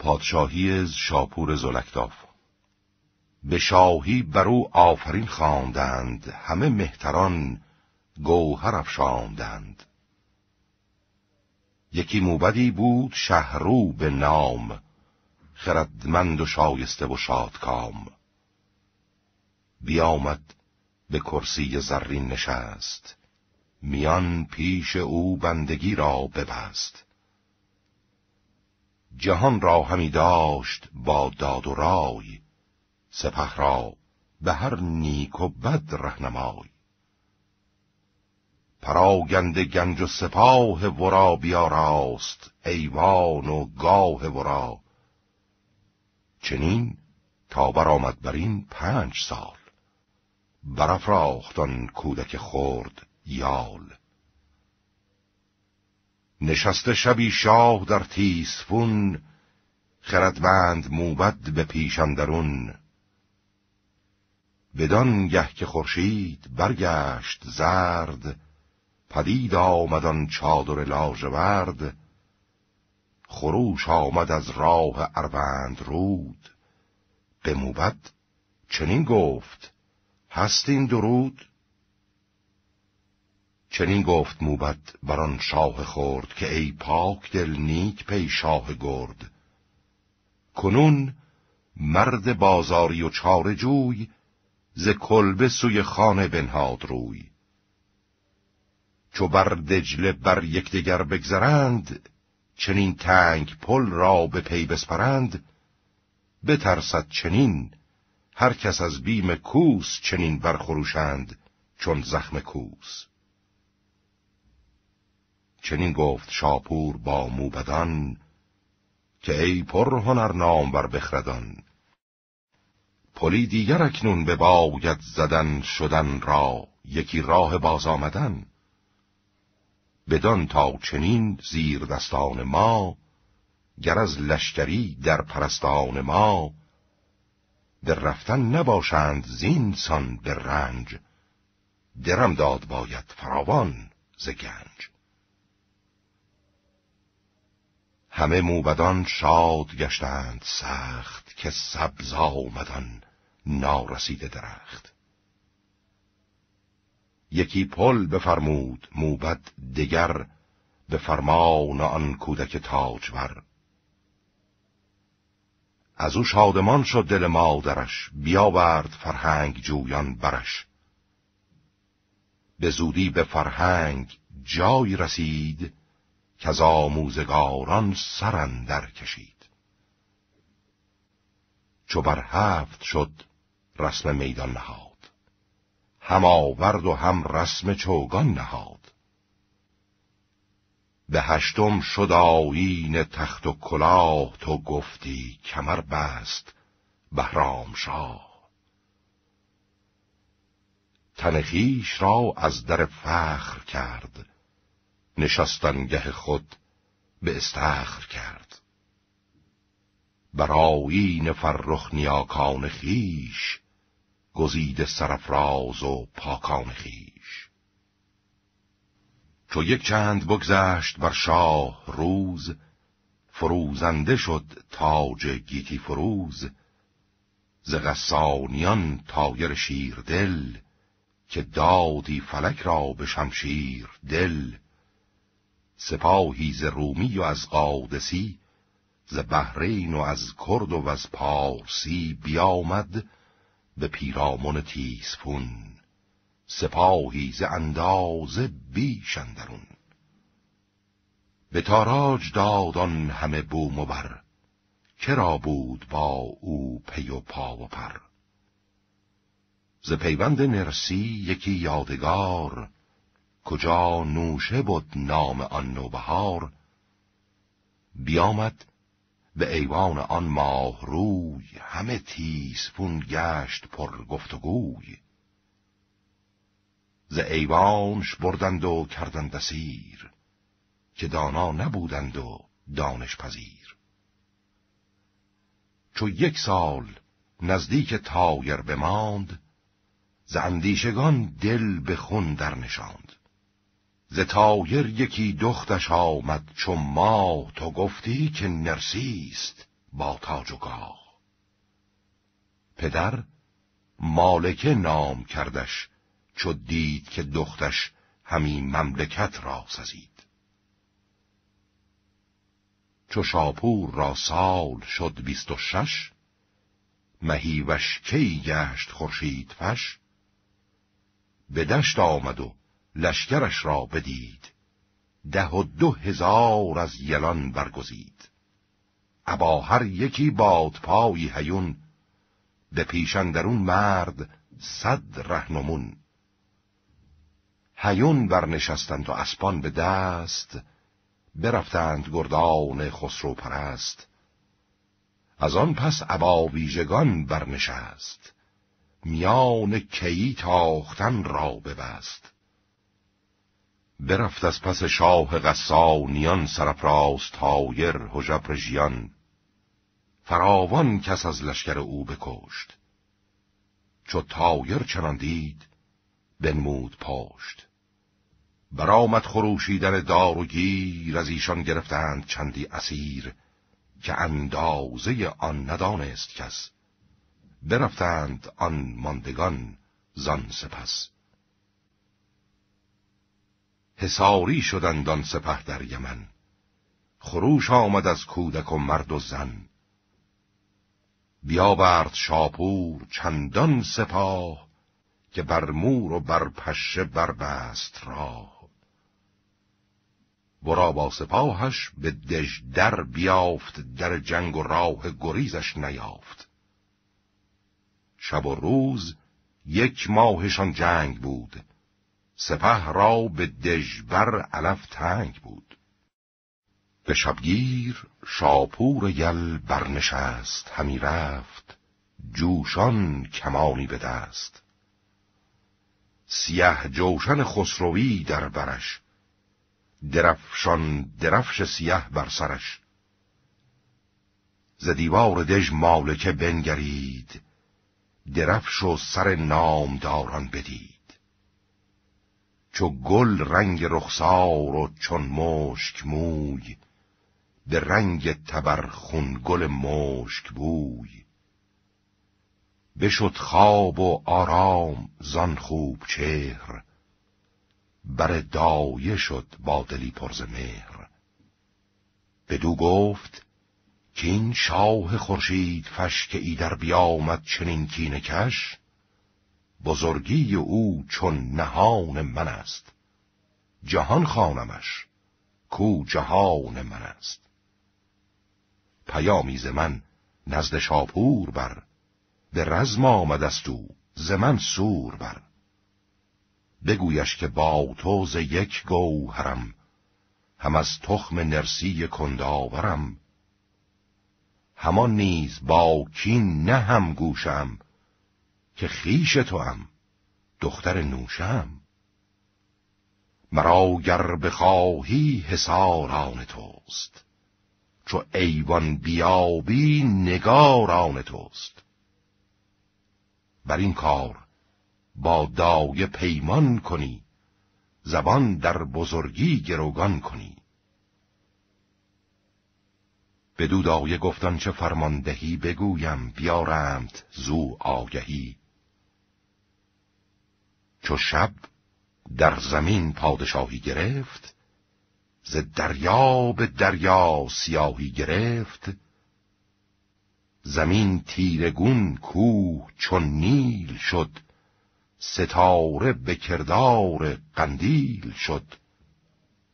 پادشاهی شاپور زلکداف به شاهی بر او آفرین خواندند همه مهتران گوهر افشاندند. یکی موبدی بود شهرو به نام خردمند و شایسته و شادکام. بیامد به کرسی زرین نشست میان پیش او بندگی را ببست. جهان را همی داشت با داد و رای سپه را به هر نیک و بد رهنمای. پراگند گنج و سپاه ورا بیاراست ایوان و گاه ورا. چنین تا برآمد بر این پنج سال. برافراختان کودک خورد یال. نشسته شبی شاه در تیسفون خردمند موبد به پیشندرون بدان گه که خورشید برگشت زرد پدید آمدان چادر لاژورد خروش آمد از راه اروند رود. به موبد چنین گفت هستین درود؟ چنین گفت موبد بدان شاه خرد که ای پاک دل نیک پی شاه گرد. کنون مرد بازاری و چاره جوی ز کلبه سوی خانه بنهاد روی. چو بر دجله بر یکدیگر بگذرند چنین تنگ پل را به پی بسپرند. بترسد چنین هر کس از بیم کوس چنین برخروشند چون زخم کوس. چنین گفت شاپور با موبدان که ای پر هنر نام بر بخردان. پلی دیگر اکنون به باید زدن شدن را یکی راه باز آمدن. بدان تا چنین زیر دستان ما گر از لشکری در پرستان ما در رفتن نباشند زین سان به رنج. درم داد باید فراوان ز گنج. همه موبدان شاد گشتند سخت که سبز آمدن نارسیده درخت. یکی پل بفرمود موبد دگر به فرمان آن کودک تاجور. از او شادمان شد دل مادرش بیاورد فرهنگ جویان برش. به زودی به فرهنگ جای رسید که از آموزگاران سرندر کشید. چو بر هفت شد رسم میدان نهاد. هم آورد و هم رسم چوگان نهاد. به هشتم شد آیین تخت و کلاه تو گفتی کمر بست بهرام شاه. تنخیش را از در فخر کرد نشستنگه خود به استخر کرد. بر آیین فرخ نیاکان خیش گزیده سرفراز و پاکان خیش چو یک چند بگذشت بر شاه روز فروزنده شد تاج گیتی فروز. ز غسانیان تایر شیر دل که دادی فلک را به شمشیر دل. سپاهی ز رومی و از قادسی ز بحرین و از کرد و از پارسی بیامد به پیرامون تیسفون سپاهی ز اندازه بیش اندرون. به تاراج دادان همه بوم و بر کرا بود با او پی و پا و پر؟ ز پیوند نرسی یکی یادگار کجا نوشه بود نام آن نوبهار؟ بیامد به ایوان آن ماه روی همه تیسفون گشت پر گفتگوی ز ایوانش بردند و کردند اسیر که دانا نبودند و دانش پذیر. چو یک سال نزدیک طایر بماند ز اندیشگان دل به خون در نشاند ز طایر یکی دختش آمد چو ماه تو گفتی که نرسی است با تاج و گاه. پدر مالکه نام کردش چو دید که دختش همی مملکت را سزید. چو شاپور را سال شد بیست و شش مهیوش کی گشت خورشید فش به دشت آمد و لشکرش را بدید. ده و دو هزار از یلان برگزید. ابا هر یکی پایی هیون. به پیشندرون مرد صد رهنمون. هیون برنشستند و اسپان به دست. برفتند گردان خسرو پرست. از آن پس ابا ویژگان برنشست. میان کی تاختن را ببست. برفت از پس شاه غسانیان سرپراز تایر حجب ژیان فراوان کس از لشکر او بکشت. چو تایر چنان دید بنمود پاشت برآمد خروشیدن دار و گیر از ایشان گرفتند چندی اسیر که اندازه آن ندانست کس. برفتند آن ماندگان زان سپس. حساری شدند آن سپه در یمن. خروش آمد از کودک و مرد و زن. بیاورد شاپور چندان سپاه که بر مور و بر پشه بربست راه. ورا با سپاهش به دژ در بیافت در جنگ و راه گریزش نیافت. شب و روز یک ماهشان جنگ بود. سپه را به دژبر علف تنگ بود. به شبگیر شاپور یل برنشست همی رفت جوشان کمانی به دست. سیه جوشن خسروی در برش درفشان درفش سیه بر سرش. ز دیوار دژ مالکه بنگرید درفش و سر نامداران بدید. چو گل رنگ رخسار و چون مشک موی به رنگ تبر خون گل مشک بوی. بشد خواب و آرام زان خوب چهر بر دایه شد با دلی پرز مهر. بدو گفت که این شاه خورشید فش که ایدر بیامد چنین کینه کش بزرگی او چون نهان من است. جهان خانمش کو جهان من است. پیامی ز من نزد شاپور بر به رزم آمد است او ز من سور بر. بگویش که با تو ز یک گوهرم هم از تخم نرسی کنداورم. همان نیز با کین نه هم گوشم که خیش هم دختر نوشم. مرا گر بخواهی حسار توست چو ایوان بیابی نگار آن توست. بر این کار با دایه پیمان کنی زبان در بزرگی گروگان کنی. بدو دایه گفتان چه فرماندهی بگویم بیارمت زو آگهی. چو شب در زمین پادشاهی گرفت ز دریا به دریا سیاهی گرفت. زمین تیرگون کوه چون نیل شد ستاره به کردار قندیل شد.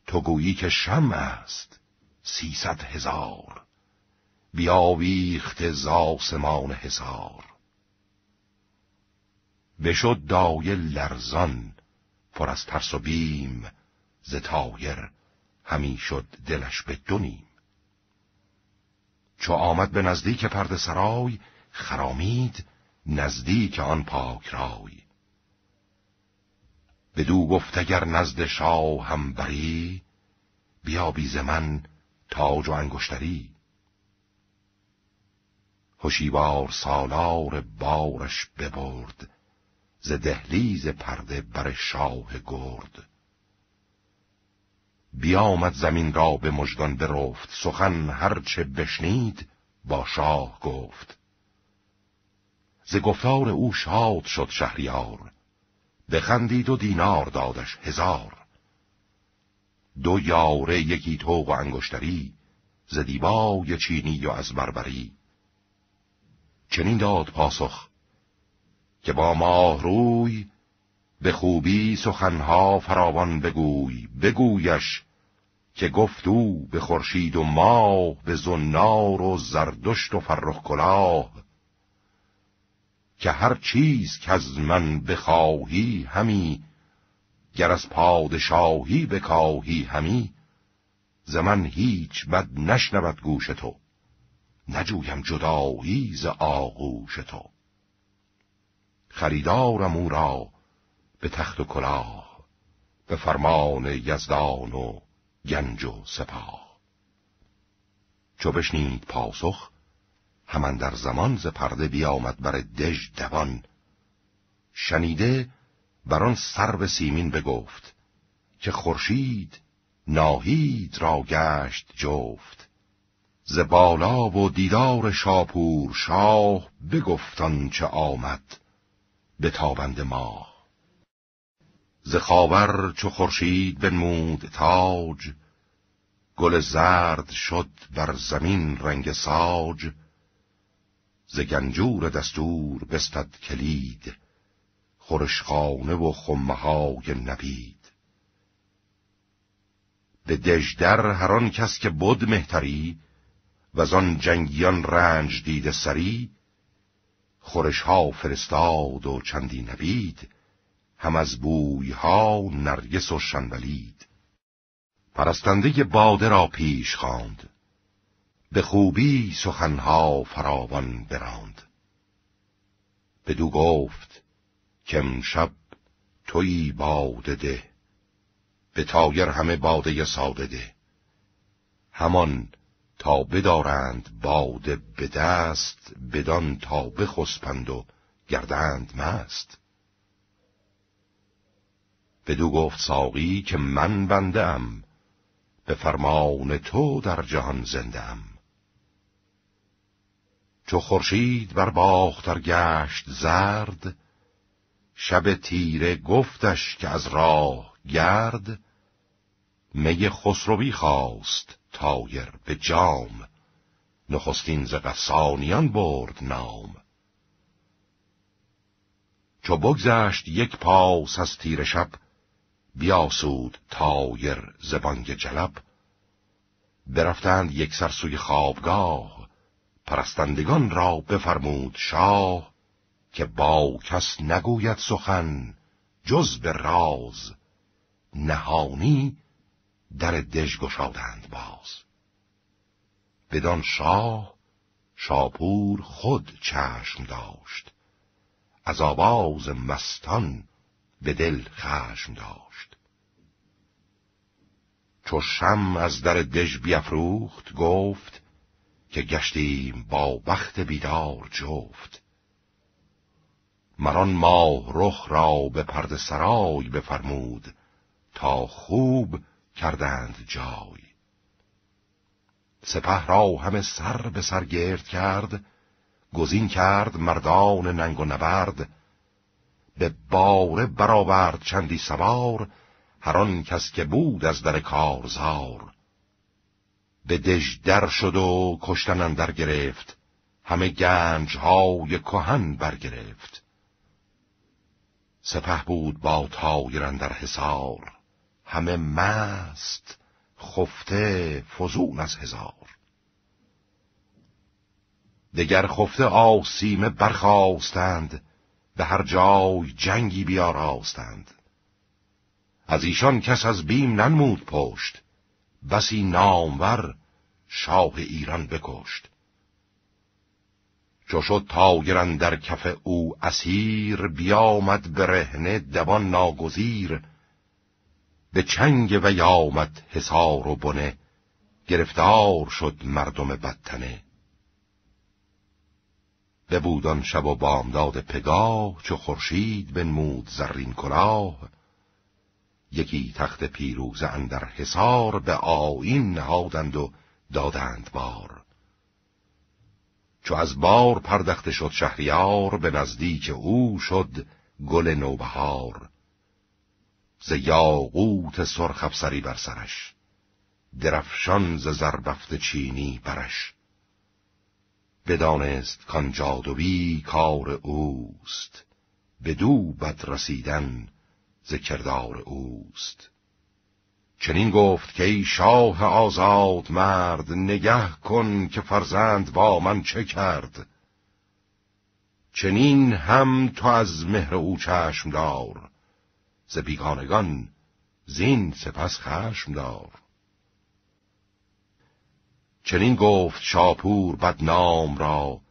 تو گویی که شم است سیصد هزار بیاویخت زاسمان هزار. بشد دایه لرزان پر از ترس و بیم ز تایر همی شد دلش به دونیم چو آمد به نزدیک پرد سرای خرامید نزدیک آن پاک رای. بدو گفت اگر نزد شاه هم بری بیا بیز من تاج و انگشتری. هشیوار سالار بارش ببرد ز دهلیز پرده بر شاه گرد. بیامد زمین را به مژگان برفت سخن هرچه بشنید با شاه گفت. ز گفتار او شاد شد شهریار بخندید و دینار دادش هزار. دو یاره یکی توق و انگشتری ز دیبای چینی و از بربری. چنین داد پاسخ که با ماه روی به خوبی سخنها فراوان بگوی بگویش که گفتو به خورشید و ماه به زنار و زردشت و فرخ کلاه. که هر چیز که از من بخواهی همی گر از پادشاهی بکاهی همی ز من هیچ بد نشنود گوش تو نجویم جدایی ز آغوش تو. خریدارم او را به تخت و کلاه به فرمان یزدان و گنج و سپاه. چو بشنید پاسخ همان در زمان ز پرده بیامد بر دژ دوان. شنیده بر آن سر سیمین بگفت که خورشید ناهید را گشت جفت. ز بالا و دیدار شاپور شاه بگفتان چه آمد. به تابند ماه ز خاور چو خورشید بنمود تاج گل زرد شد بر زمین رنگ ساج. ز گنجور دستور بستد کلید خورشخانه و خمه های نبید. به دژدر هر کس که بد مهتری و آن جنگیان رنج دیده سری خورش ها فرستاد و چندی نبید هم از بوی ها نرگس و شنبلید. پرستنده باده را پیش خواند به خوبی سخنها فراوان براند. بدو گفت که امشب توی باده ده به تایر همه باده ساده ده همان تا بدارند باده به دست بدان تا بخسپند و گردند مست. بدو گفت ساقی که من بنده ام به فرمان تو در جهان زنده ام چو خورشید بر باختر گشت زرد شب تیره گفتش که از راه گرد می خسروی خواست طایر به جام. نخستین ز غسانیان برد نام. چو بگذشت یک پاس از تیر شب بیاسود طایر ز بانگ جلب. برفتند یک سر سوی خوابگاه پرستندگان را بفرمود شاه که با کس نگویید سخن جز به راز. نهانی در دژ گشادند باز. بدان شاه شاپور خود چشم داشت. از آواز مستان به دل خشم داشت. چو شم از در دژ بیافروخت گفت که گشتیم با بخت بیدار جفت. مران ماه رخ را به پرد سرای بفرمود تا خوب کردند جای. سپه را همه سر به سر گرد کرد گزین کرد مردان ننگ و نبرد. به باره برآورد چندی سوار هر آن کس که بود از در کارزار. به دژ در شد و کشتن اندر گرفت همه گنج های کهن برگرفت. سپه بود با تایر در حصار. همه مست خفته فزون از هزار. دگر خفته آسیمه برخواستند به هر جای جنگی بیاراستند. از ایشان کس از بیم ننمود پشت بسی نامور شاه ایران بکشت. چو شد تاگرن در کف او اسیر بیامد برهنه دوان ناگزیر. به چنگ و یامد حسار و بنه. گرفتار شد مردم بدتنه. بودان شب و بامداد پگاه چو خورشید بنمود زرین کلاه. یکی تخت پیروز اندر حصار به آیین نهادند و دادند بار. چو از بار پردخته شد شهریار به نزدیک او شد گل نوبهار. ز یاقوت سرخ افسری بر سرش درفشان ز زربفت چینی برش بدانست کان جادوی کار اوست بدو بد رسیدن ز کردار اوست. چنین گفت که ای شاه آزاد مرد نگه کن که فرزند با من چه کرد. چنین هم تو از مهر او چشم دار ز بیگانگان زین سپس خشم دار. چنین گفت شاپور بدنام را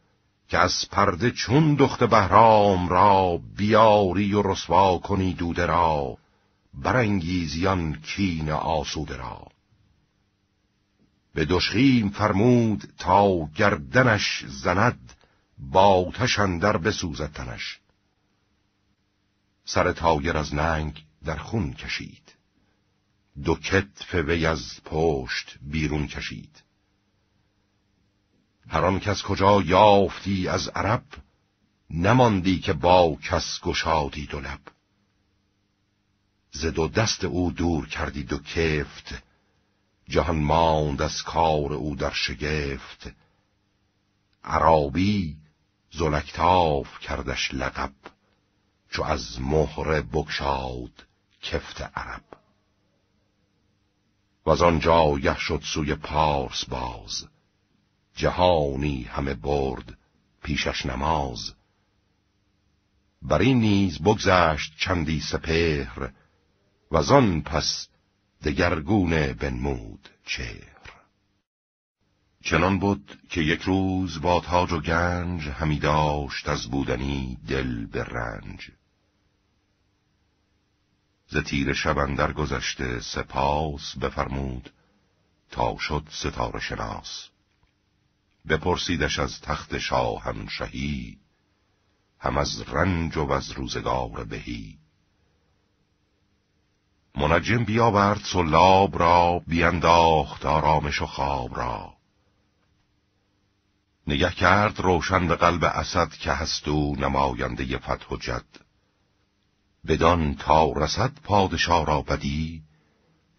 که از پرده چون دخت بهرام را بیاری و رسوا کنی دوده را برانگیزیان کین آسوده را. به دشخیم فرمود تا گردنش زند با تشندر بسوزد تنش. سر تایر از ننگ در خون کشید. دو کتف وی از پشت بیرون کشید. هر آن کس کجا یافتی از عرب نماندی که با کس گشادی دو لب. ز دو دست او دور کردی دو کفت جهان ماند از کار او در شگفت. عرابی زلکتاف کردش لقب. چو از مهر بگشاد کفت عرب. و از آنجا یه شد سوی پارس باز. جهانی همه برد پیشش نماز. بر این نیز بگذشت چندی سپهر و آن پس دگرگونه بنمود چهر. چنان بود که یک روز با تاج و گنج همی داشت از بودنی دل به رنج. ز تیر شب گذشته سپاس بفرمود تا شد ستاره شناس. بپرسیدش از تخت شاهنشهی هم از رنج و از روزگار بهی. منجم بیاورد سلاب را بینداخت آرامش و خواب را. نگه کرد روشن به قلب اسد که هست و نماینده فتح و جد. بدان تا رسد پادشاه را بدی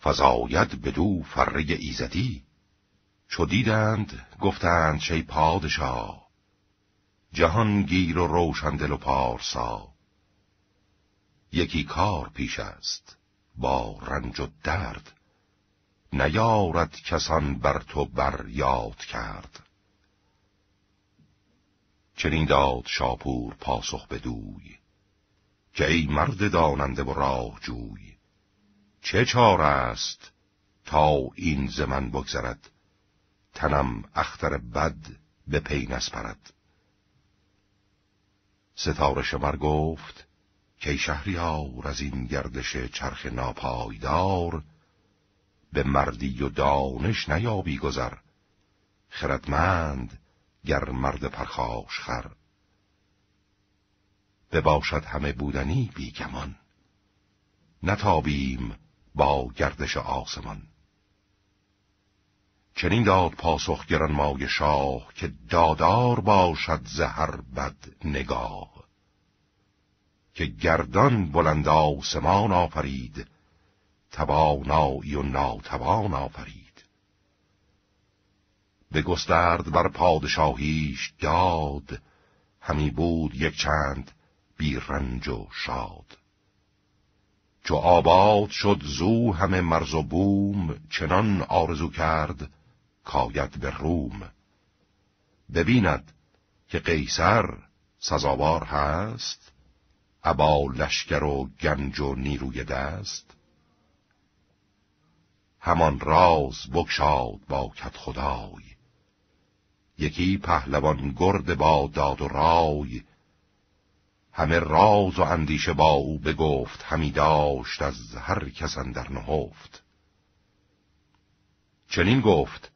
فزاید بدو فره ایزدی. چو دیدند گفتند چه پادشاه جهان گیر و روشن دل و پارسا. یکی کار پیش است با رنج و درد نیارد کسان بر تو بر یاد کرد. چنین داد شاپور پاسخ بدوی که ای مرد داننده و راه جوی چه چار است تا این زمن بگذرد؟ تنم اختر بد به پی نسپرد. ستاره شمر گفت که شهریار از این گردش چرخ ناپایدار به مردی و دانش نیابی گذر. خردمند گر مرد پرخاش خر. بباشد همه بودنی بیگمان. نتابیم با گردش آسمان. چنین داد پاسخ گران مای شاه که دادار باشد زهر بد نگاه. که گردان بلند آسمان آفرید توانایی و ناتوان آفرید. به گسترد بر پادشاهیش داد همی بود یک چند بی رنج و شاد. چو آباد شد زو همه مرز و بوم چنان آرزو کرد کاید به روم. ببیند که قیصر سزاوار هست ابا لشکر و گنج و نیروی دست. همان راز بکشاد با کت خدای. یکی پهلوان گرد با داد و رای همه راز و اندیشه با او بگفت همی داشت از هر کس در نهفت. چنین گفت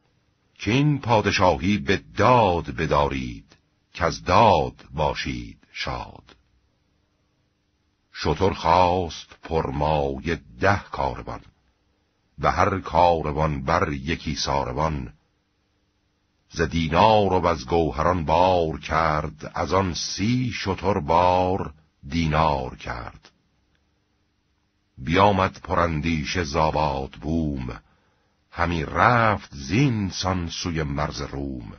که این پادشاهی به داد بدارید که از داد باشید شاد. شطور خواست پرمای ده کاروان و هر کاروان بر یکی ساروان ز دینار و از گوهران بار کرد از آن سی شتر بار دینار کرد. بیامد پرندیش زاباد بوم همی رفت زین سان سوی مرز روم.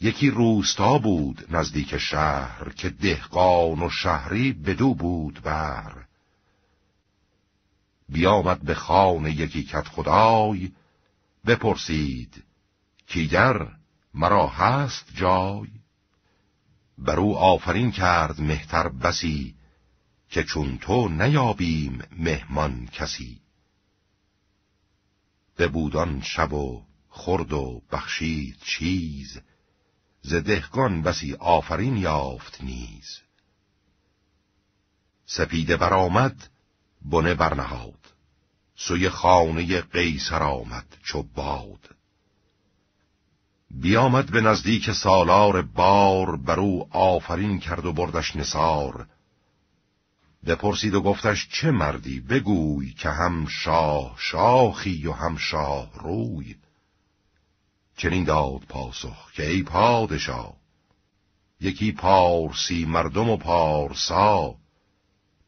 یکی روستا بود نزدیک شهر که دهقان و شهری بدو بود بر. بیامد به خانه یکی کت خدای بپرسید کیگر مرا هست جای؟ بر او آفرین کرد مهتر بسی که چون تو نیابیم مهمان کسی. بودان شب و خرد و بخشید چیز ز دهگان بسی آفرین یافت نیز. سپیده برآمد بنه برنهاد. سوی خانه قیصر آمد چو باد. بیامد به نزدیک سالار بار بر او آفرین کرد و بردش نسار بپرسید و گفتش چه مردی؟ بگوی که هم شاه شاخی و هم شاه روی. چنین داد پاسخ که ای پادشاه یکی پارسی مردم و پارسا.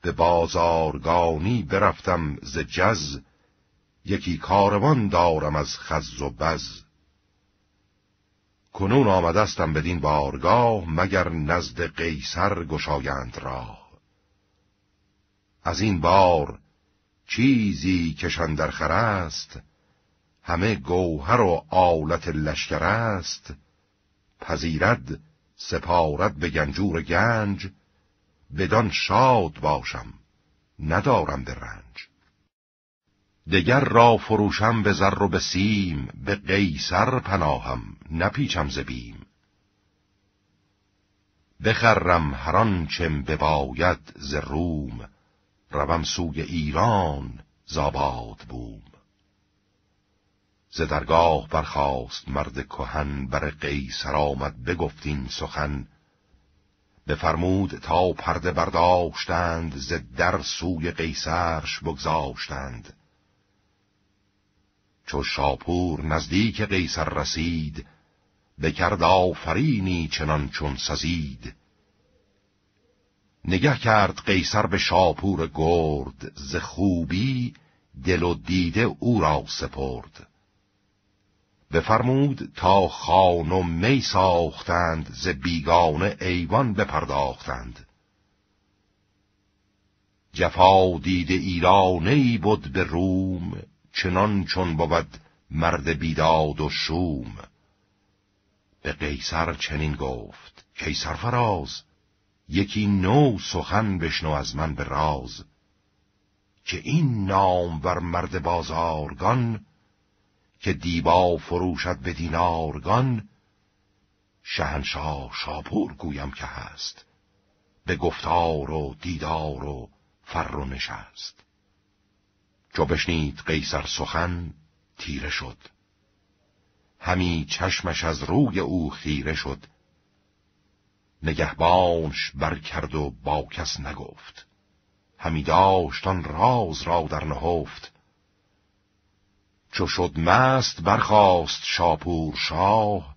به بازارگانی برفتم ز جز یکی کاروان دارم از خز و بز. کنون آمدستم بدین بارگاه مگر نزد قیصر گشایند راه. از این بار چیزی کشان در خر است همه گوهر و آلت لشکر است. پذیرد سپارد به گنجور گنج بدان شاد باشم ندارم به رنج. دگر را فروشم به زر و به سیم به قیصر پناهم نپیچم ز بیم. بخرم چم بباید ز روم روم سوی ایران زاباد بوم. ز درگاه برخاست مرد کهن بر قیصر آمد بگفتین سخن بفرمود تا پرده برداشتند ز در سوی قیصرش بگذاشتند. چو شاپور نزدیک قیصر رسید بکرد آفرینی چنان چون سزید. نگه کرد قیصر به شاپور گرد ز خوبی دل و دیده او را سپرد. بفرمود تا خان و می ساختند ز بیگانه ایوان بپرداختند. جفا دیده ایرانی بود به روم چنان چون بود مرد بیداد و شوم. به قیصر چنین گفت کیسر فراز یکی نو سخن بشنو از من به راز که این نام بر مرد بازارگان که دیبا فروشد به دینارگان شهنشاه شاپور گویم که هست. به گفتار و دیدار و فر و نشست. چو بشنید قیصر سخن تیره شد. همی چشمش از روی او خیره شد. نگهبانش برکرد و با کس نگفت. همی داشتان راز را در نهفت. چو شد مست برخاست شاپور شاه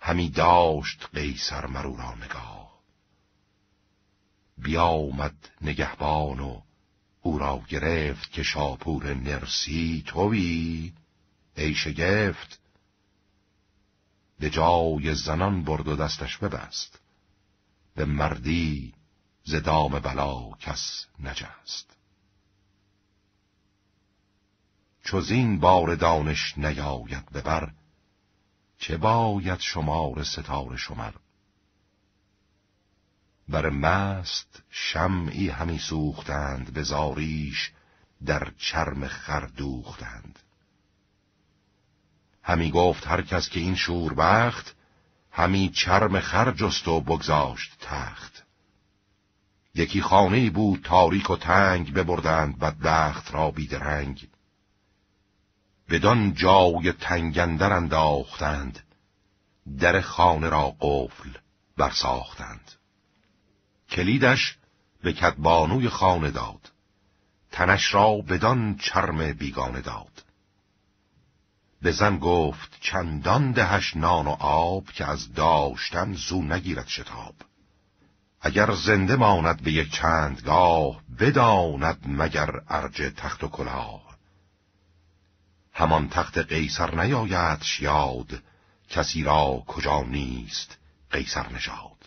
همی داشت قیصر مرو را نگاه. بیامد نگهبان و او را گرفت که شاپور نرسی توی ای شگفت. به جای زنان برد و دستش ببست به مردی ز دام بلا کس نجست. چو زین بار دانش نیاید ببر چه باید شمار ستاره شمر. بر مست شمعی همی سوختند به زاریش در چرم خر دوختند. همی گفت هر کس که این شور بخت همی چرم خر جست و بگذاشت تخت. یکی خانه بود تاریک و تنگ ببردند بدبخت را بیدرنگ. بدان جای تنگندر انداختند در خانه را قفل برساختند. کلیدش به کدبانوی خانه داد تنش را بدان چرم بیگانه داد. به زن گفت چندان دهش نان و آب که از داشتن زو نگیرد شتاب. اگر زنده ماند به یک چندگاه بداند مگر ارج تخت و کلاه. همان تخت قیصر نیایدش یاد کسی را کجا نیست قیصر نژاد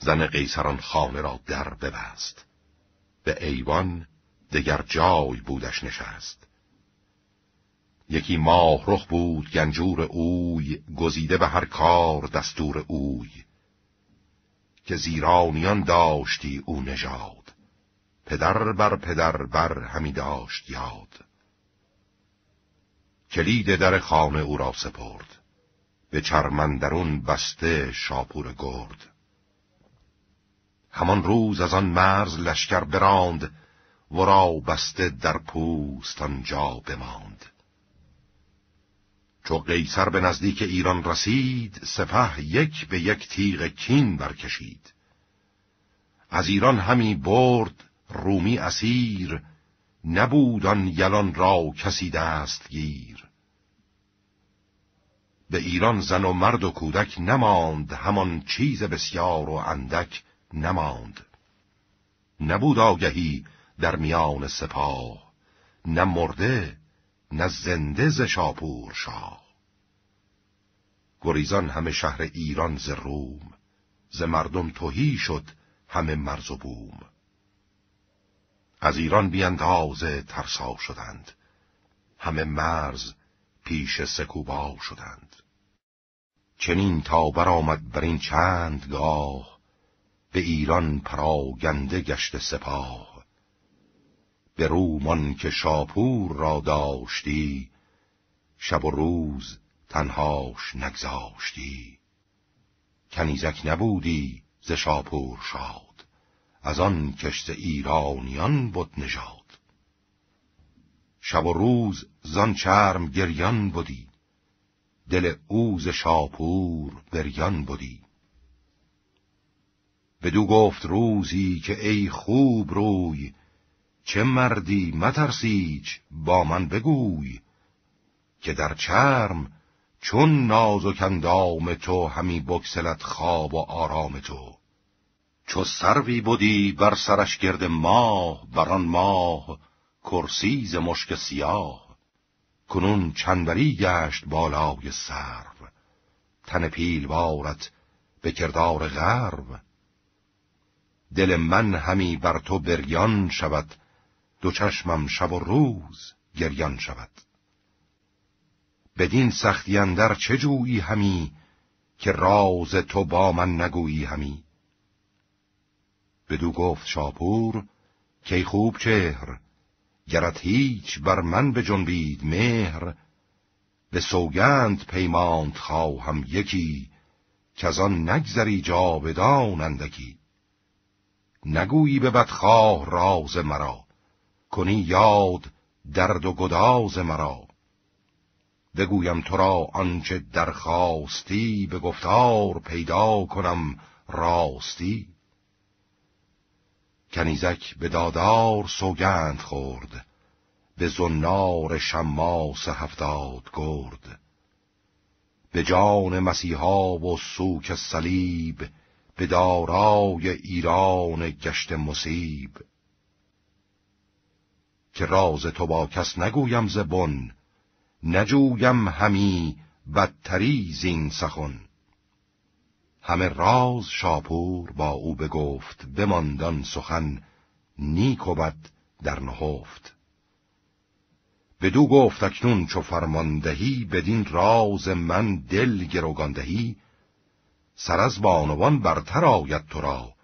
زن قیصران خانه را در ببست. به ایوان دگر جای بودش نشست. یکی ماه رخ بود گنجور اوی گزیده به هر کار دستور اوی. که زیرانیان داشتی او نژاد. پدر بر پدر بر همی داشت یاد. کلید در خانه او را سپرد. به چرمندرون بسته شاپور گرد. همان روز از آن مرز لشکر براند ورا بسته در پوست آنجا بماند. چو قیصر به نزدیک ایران رسید سپه یک به یک تیغ کین برکشید. از ایران همی برد رومی اسیر نبود آن یلان را کسی دستگیر به ایران زن و مرد و کودک نماند همان چیز بسیار و اندک نماند. نبود آگهی در میان سپاه نه مرده نه زنده ز شاپور شاه. گریزان همه شهر ایران ز روم ز مردم توهی شد همه مرز و بوم. از ایران بیاندازه ترسا شدند. همه مرز پیش سکوبا شدند. چنین تا برآمد بر این چند گاه به ایران پراگنده گشت سپاه. به رومان که شاپور را داشتی شب و روز تنهاش نگذاشتی. کنیزک نبودی ز شاپور شاد از آن کشت ایرانیان بود نژاد. شب و روز زان چرم گریان بودی دل اوز شاپور بریان بودی بدو گفت روزی که ای خوب روی چه مردی مترسیچ با من بگوی که در چرم چون ناز و کندام تو همی بکسلت خواب و آرام تو. چو سروی بودی بر سرش گرد ماه بر آن ماه کرسیز مشک سیاه. کنون چنبری گشت بالای سرو تن پیلوارت به کردار غرو. دل من همی بر تو بریان شود دو چشمم شب و روز گریان شود. بدین سختی اندر چه جویی همی که راز تو با من نگویی همی؟ بدو گفت شاپور که خوب چهر گرت هیچ بر من به جنبید مهر به سوگند پیماند خواهم یکی که از آن نگذری جاودان اندکی. نگویی به بدخواه راز مرا کنی یاد درد و گداز مرا. بگویم تو را آنچه درخواستی به گفتار پیدا کنم راستی. کنیزک به دادار سوگند خورد به زنار شماس هفتاد گرد. به جان مسیحا و سوک صلیب به دارای ایران گشت مصیب. که راز تو با کس نگویم زبون نجویم همی بدتری زین سخن. همه راز شاپور با او بگفت بماندان سخن نیک و بد در نهفت. بدو گفت اکنون چو فرماندهی بدین راز من دل گروگاندهی. سر از بانوان برتر آید تو را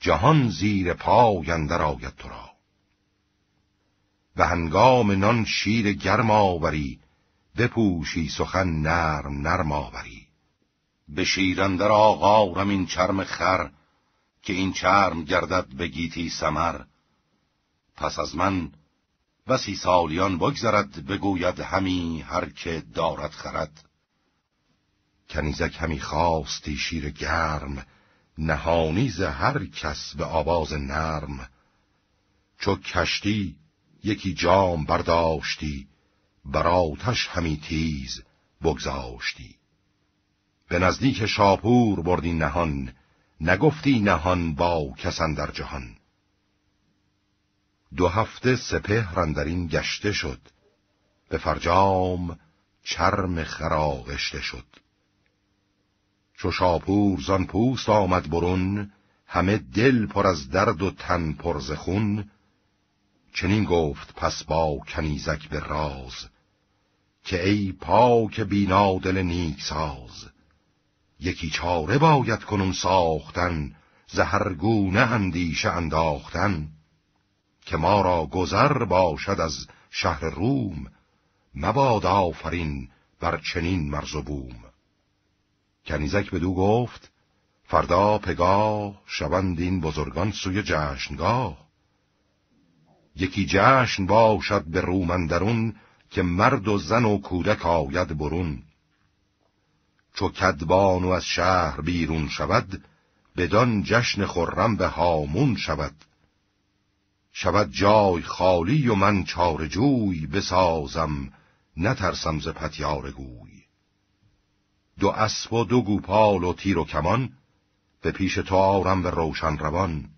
جهان زیر پای اندر آید تو را. به هنگام نان شیر گرم آوری بپوشی سخن نرم نرم آوری. به شیرندر آقارم این چرم خر که این چرم گردد به گیتی سمر. پس از من بسی سالیان بگذرد بگوید همی هر که دارد خرد. کنیزک همی خواستی شیر گرم نهانیز هر کس به آواز نرم. چو کشتی یکی جام برداشتی براتش همی تیز بگذاشتی. به نزدیک شاپور بردی نهان نگفتی نهان با کسان در جهان. دو هفته سپه رندرین گشته شد به فرجام چرم خراغشته شد. چو شاپور زان پوست آمد برون همه دل پر از درد و تن پر ز خون. چنین گفت پس با کنیزک به راز که ای پاک بینا دل نیک ساز. یکی چاره باید کنون ساختن زهرگونه اندیشه انداختن که ما را گذر باشد از شهر روم مباد آفرین بر چنین مرز و بوم. کنیزک بدو گفت فردا پگاه شوند این بزرگان سوی جشنگاه. یکی جشن باشد به رومندرون که مرد و زن و کودک آید برون. چو کدبانو از شهر بیرون شود بدان جشن خرم به هامون شود. شود جای خالی و من چارجوی بسازم نترسم ز پتیار گوی. دو اسب و دو گوپال و تیر و کمان به پیش تو آرم به روشن روان.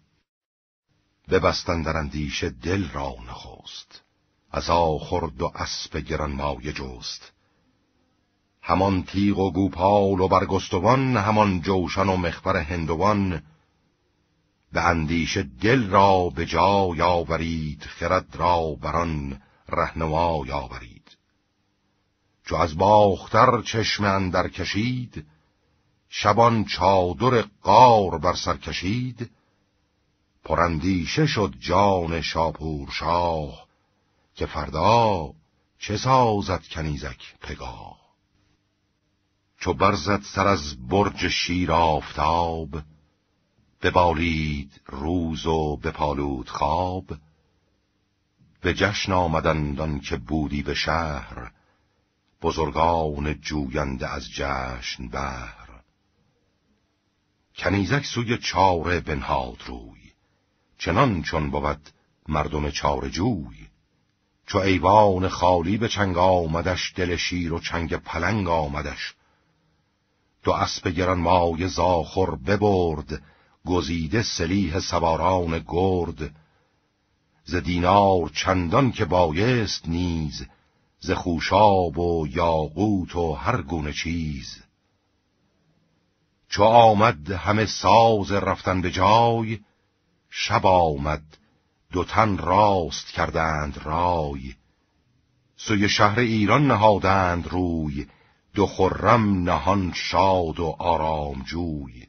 ببستن در اندیشه دل را نخست از آخرد و اسب گران مایه جست. همان تیغ و گوپال و برگستوان همان جوشن و مخبر هندوان. به اندیشه دل را به جای آورید خرد را بران رهنمای آورید چو از باختر چشم اندر کشید شبان چادر قار بر سر کشید. پرندیشه شد جان شاپور شاه که فردا چه سازد کنیزک پگاه. چو برزد سر از برج شیر آفتاب ببالید روز و بپالود خواب. به جشن آمدندان که بودی به شهر بزرگان جوینده از جشن بهر. کنیزک سوی چاره بنهاد روی چنان چون بود مردم چاره جوی. چو ایوان خالی به چنگ آمدش دل شیر و چنگ پلنگ آمدش. دو اسب گران مای زاخر ببرد گزیده سلیح سواران گرد. ز دینار چندان که بایست نیز ز خوشاب و یاقوت و هر گونه چیز. چو آمد همه ساز رفتن به جای شب آمد دو تن راست کردند رای. سوی شهر ایران نهادند روی دو خرم نهان شاد و آرام جوی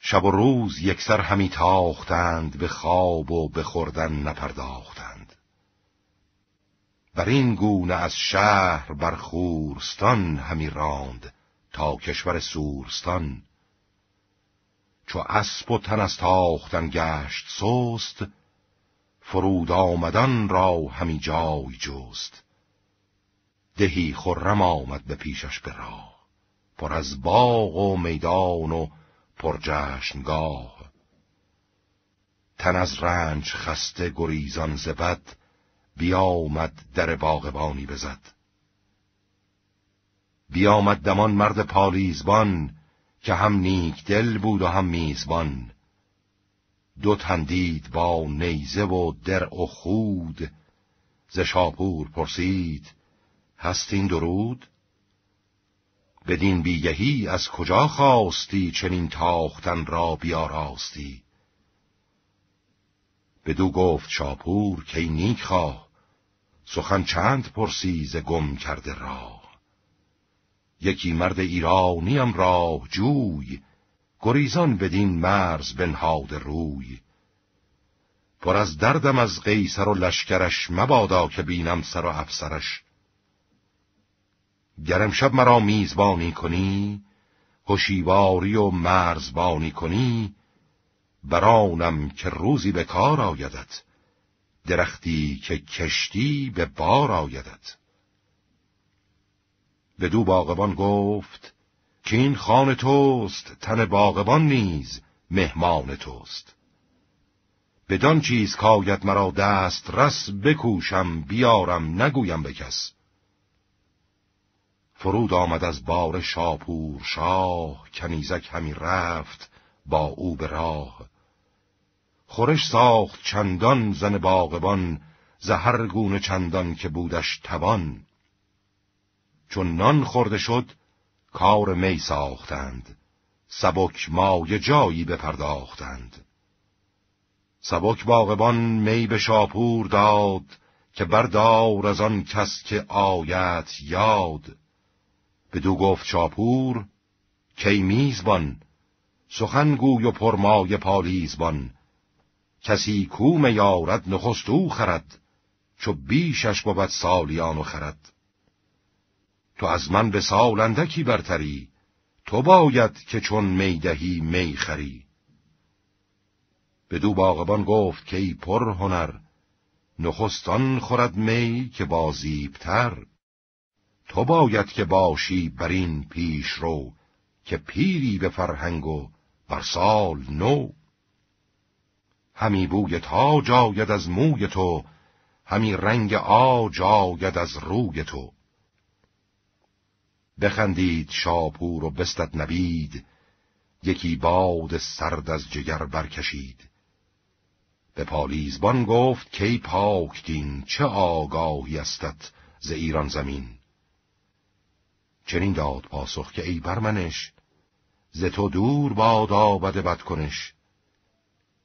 شب و روز یکسر همی تاختند به خواب و به خوردن نپرداختند. بر این گونه از شهر بر خورستان همی راند تا کشور سورستان. چو اسب و تن از تاختن گشت سست فرود آمدن را همی جای جست. دهی خرم آمد به پیشش به راه. پر از باغ و میدان و پر جشنگاه. تن از رنج خسته گریزان زبد بیامد در باغبانی بزد. بیامد دمان مرد پالیزبان که هم نیک دل بود و هم میزبان. دو تندید با نیزه و درع و خود ز شاپور پرسید هستین درود؟ بدین بیگهی از کجا خواستی چنین تاختن را بیاراستی؟ بدو گفت شاپور که نیک خواه سخن چند پرسی ز گم کرده راه. یکی مرد ایرانیم راه جوی گریزان بدین مرز بنهاد روی. پر از دردم از قیصر و لشکرش مبادا که بینم سر و افسرش. گرم شب مرا میزبانی کنی هوشیواری و مرزبانی کنی برانم که روزی به کار آیدت درختی که کشتی به بار آیدت. بدو باغبان گفت که این خان توست تن باغبان نیز مهمان توست. بدان چیز کاید مرا دست رس بکوشم بیارم نگویم به کس. فرود آمد از بار شاپور شاه کنیزک همی رفت با او به راه. خورش ساخت چندان زن باغبان زهر گونه چندان که بودش توان. چون نان خورده شد کار می ساختند سبک مای جایی بپرداختند. سبک باغبان می به شاپور داد که بردار از آن کس که آیت یاد. بدو گفت شاپور کی میزبان سخن گوی و پرمای پالیزبان. کسی کو یارد نخست او خرد چو بیشش بود سالیان و خرد. تو از من به سالندکی برتری تو باید که چون می‌دهی می خری. بدو باغبان گفت که ای پر هنر نخستان خورد می که بازیبتر تو باید که باشی بر این پیش رو که پیری به فرهنگ و بر سال نو. همی بوی تاج آید از موی تو همی رنگ آج آید از روی تو. بخندید شاپور و بستد نبید یکی باد سرد از جگر برکشید. به پالیزبان گفت کی پاک دین چه آگاهی استت ز ایران زمین؟ چنین داد پاسخ که ای برمنش ز تو دور باد آبد بد کنش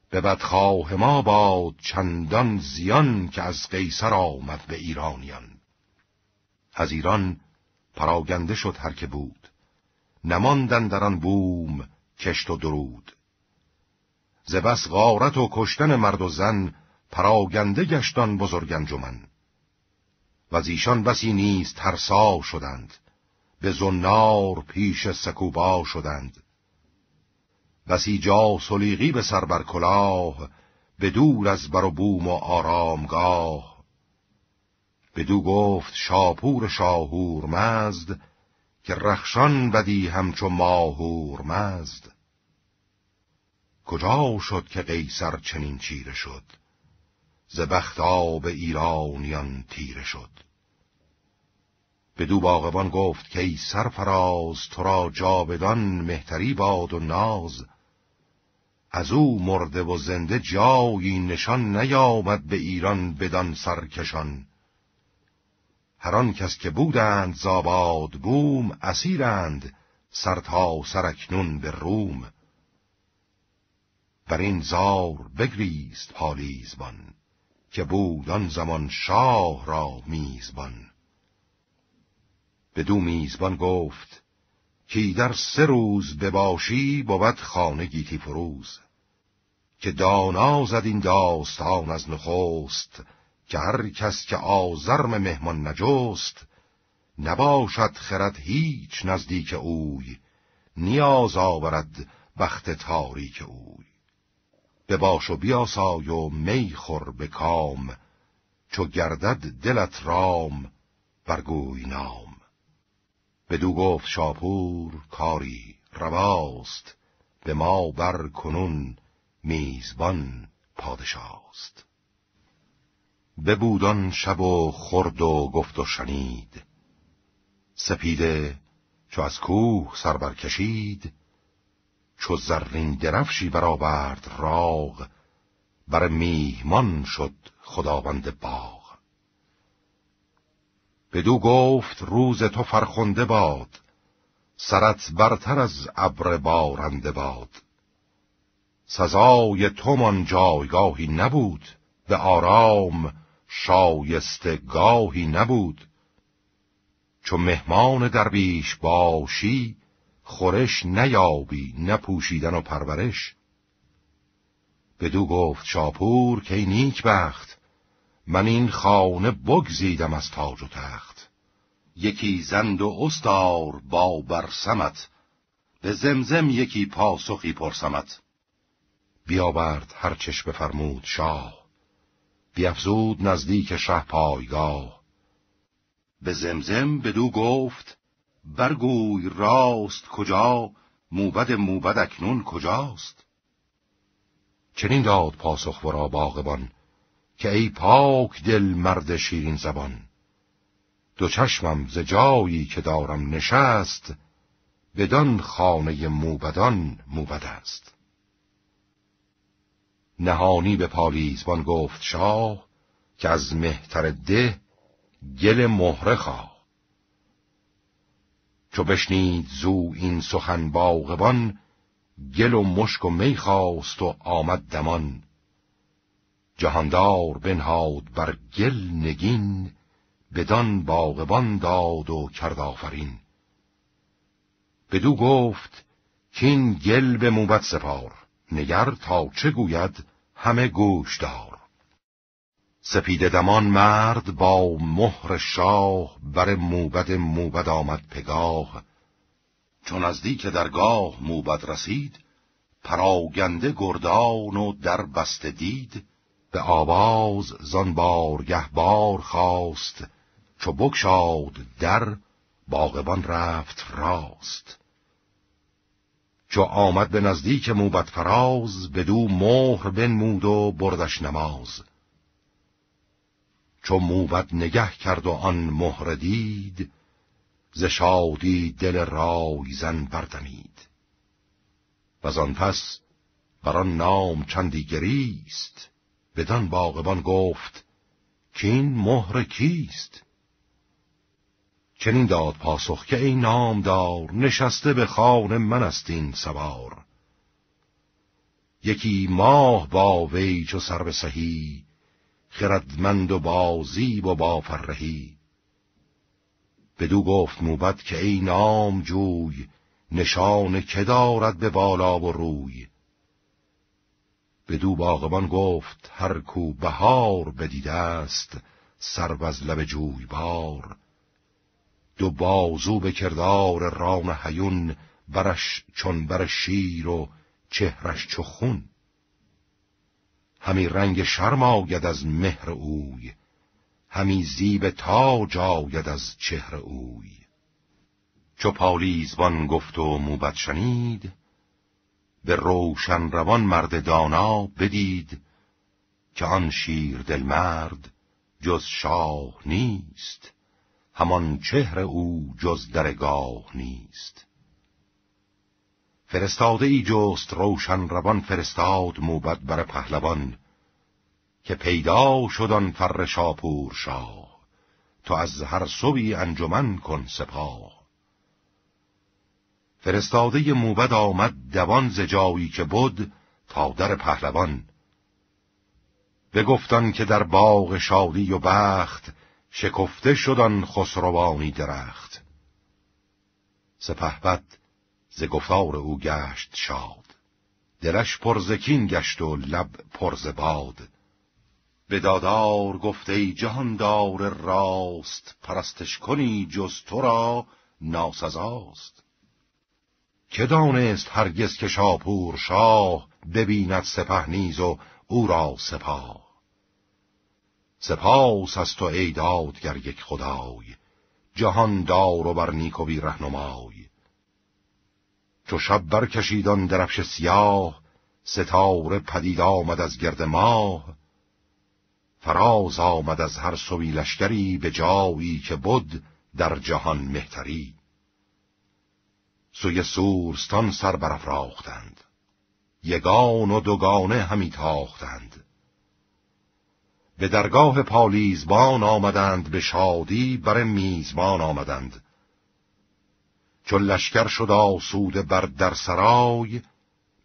به بدخواه ما باد چندان زیان که از قیصر آمد به ایرانیان. از ایران پراگنده شد هر که بود. نماندن در آن بوم کشت و درود. ز بس غارت و کشتن مرد و زن پراگنده گشتان بزرگ انجمن. و از ایشان بسی نیز ترسا شدند. به زنار پیش سکوبا شدند. بسی جا سلیغی به سر بر کلاه به دور از بر و بوم و آرامگاه. بدو گفت شاپور شاهور مزد که رخشان بدی همچو ماهور مزد. کجا شد که قیصر چنین چیره شد؟ ز بخت آب ایرانیان تیره شد. بدو باغبان گفت که ای سرفراز تو را جاودان مهتری باد و ناز. از او مرده و زنده جایی نشان نیامد به ایران بدان سرکشان. هر آن کس که بودند زاباد بوم اسیرند سر تا سرکنون به روم. بر این زار بگریست پالیزبان که بود آن زمان شاه را میزبان. بدو میزبان گفت کی در سه روز بباشی بود خانه گیتی فروز که دانا زد این داستان از نخست که هر کس که آزرم مهمان نجست نباشد خرد هیچ نزدیک اوی نیاز آورد بخت تاریک اوی. بباش و بیاسای و می خور به کام چو گردد دلت رام برگوی نام. بدو گفت شاپور کاری رواست به ما بر کنون میزبان پادشاست. ببودان شب و خورد و گفت و شنید. سپیده چو از کوه سر برکشید چو زرین درفشی برآورد راغ بر میهمان شد خداوند باغ. بدو گفت روز تو فرخنده باد سرت برتر از ابر بارنده باد. سزای تو من جایگاهی نبود به آرام شایسته گاهی نبود. چو مهمان درویش باشی خورش نیابی نپوشیدن و پرورش. بدو گفت شاپور که نیک بخت من این خانه بگزیدم از تاج و تخت. یکی زند و استار با برسمت به زمزم یکی پاسخی پرسمت. بیاورد هر چش بفرمود شاه بیافزود نزدیک شه پایگاه. به زمزم بدو گفت برگوی راست کجا موبد موبد اکنون کجاست؟ چنین داد پاسخ ورا باغبان که ای پاک دل مرد شیرین زبان دو چشمم ز جایی که دارم نشست بدان خانه موبدان موبد است. نهانی به پالیزبان گفت شاه که از مهتر ده گل مهره خواه. چو بشنید زو این سخن باغبان گل و مشک و می خواست و آمد دمان. جهاندار بنهاد بر گل نگین بدان باغبان داد و کرد آفرین. بدو گفت کین گل به موبت سپار نگر تا چه گوید همه گوش دار سپید دمان مرد با مهر شاه بر موبد موبد آمد پگاه. چون نزدیک درگاه موبد رسید پراگنده گردان و در بسته دید. به آواز زان بارگه بار خواست چو بکشاد در باغبان رفت راست. چو آمد به نزدیک موبت فراز بدو مهر بنمود و بردش نماز. چو موبت نگه کرد و آن مهر دید ز شادی دل رای زن بردمید. و آن پس بر آن نام چندی گریست بدان باغبان گفت کین مهر کیست؟ چنین داد پاسخ که ای نامدار نشسته به خانه من است این سوار. یکی ماه با وی چو سر به سهی خردمند و بازیب و با فرهی. بدو گفت موبت که ای نام جوی نشان که دارد به بالا و روی. بدو باغبان گفت هر کو بهار بدیده است سر از لب جوی بار. دو بازو به کردار رام حیون برش چون بر شیر و چهرش چو خون. همی رنگ شرم آید از مهر اوی همی زیب تاج آید از چهر اوی. چو پالیزبان گفت و موبت شنید به روشن روان مرد دانا بدید که آن شیر دل مرد جز شاه نیست همان چهر او جز درگاه نیست. فرستاده ای جست روشن روان فرستاد موبت بر پهلوان که پیدا شدن فر شاپور شاه تو از هر صبی انجمن کن سپاه. فرستاده موبد آمد دوان ز جایی که بود تا در پهلوان. بگفتن که در باغ شادی و بخت شکفته شدن خسروانی درخت. سپهبد ز گفتار او گشت شاد. دلش پرزکین گشت و لب پرز باد. به دادار گفته جهاندار راست پرستش کنی جز تو را ناسزاست. که دانست هرگز که شاپور شاه ببیند سپه نیز و او را سپاه. سپاس از تو ای دادگر یک خدای جهان دار و بر نیکوی رهنمای. چو شب برکشیدان درفش سیاه ستاره پدید آمد از گرد ماه. فراز آمد از هر سوی لشکری به جایی که بود در جهان مهتری. سوی سورستان سر برافراختند. یگان و دوگانه همی تاختند. به درگاه پالیزبان آمدند به شادی بر میزبان آمدند. چون لشکر شد آسوده بر در سرای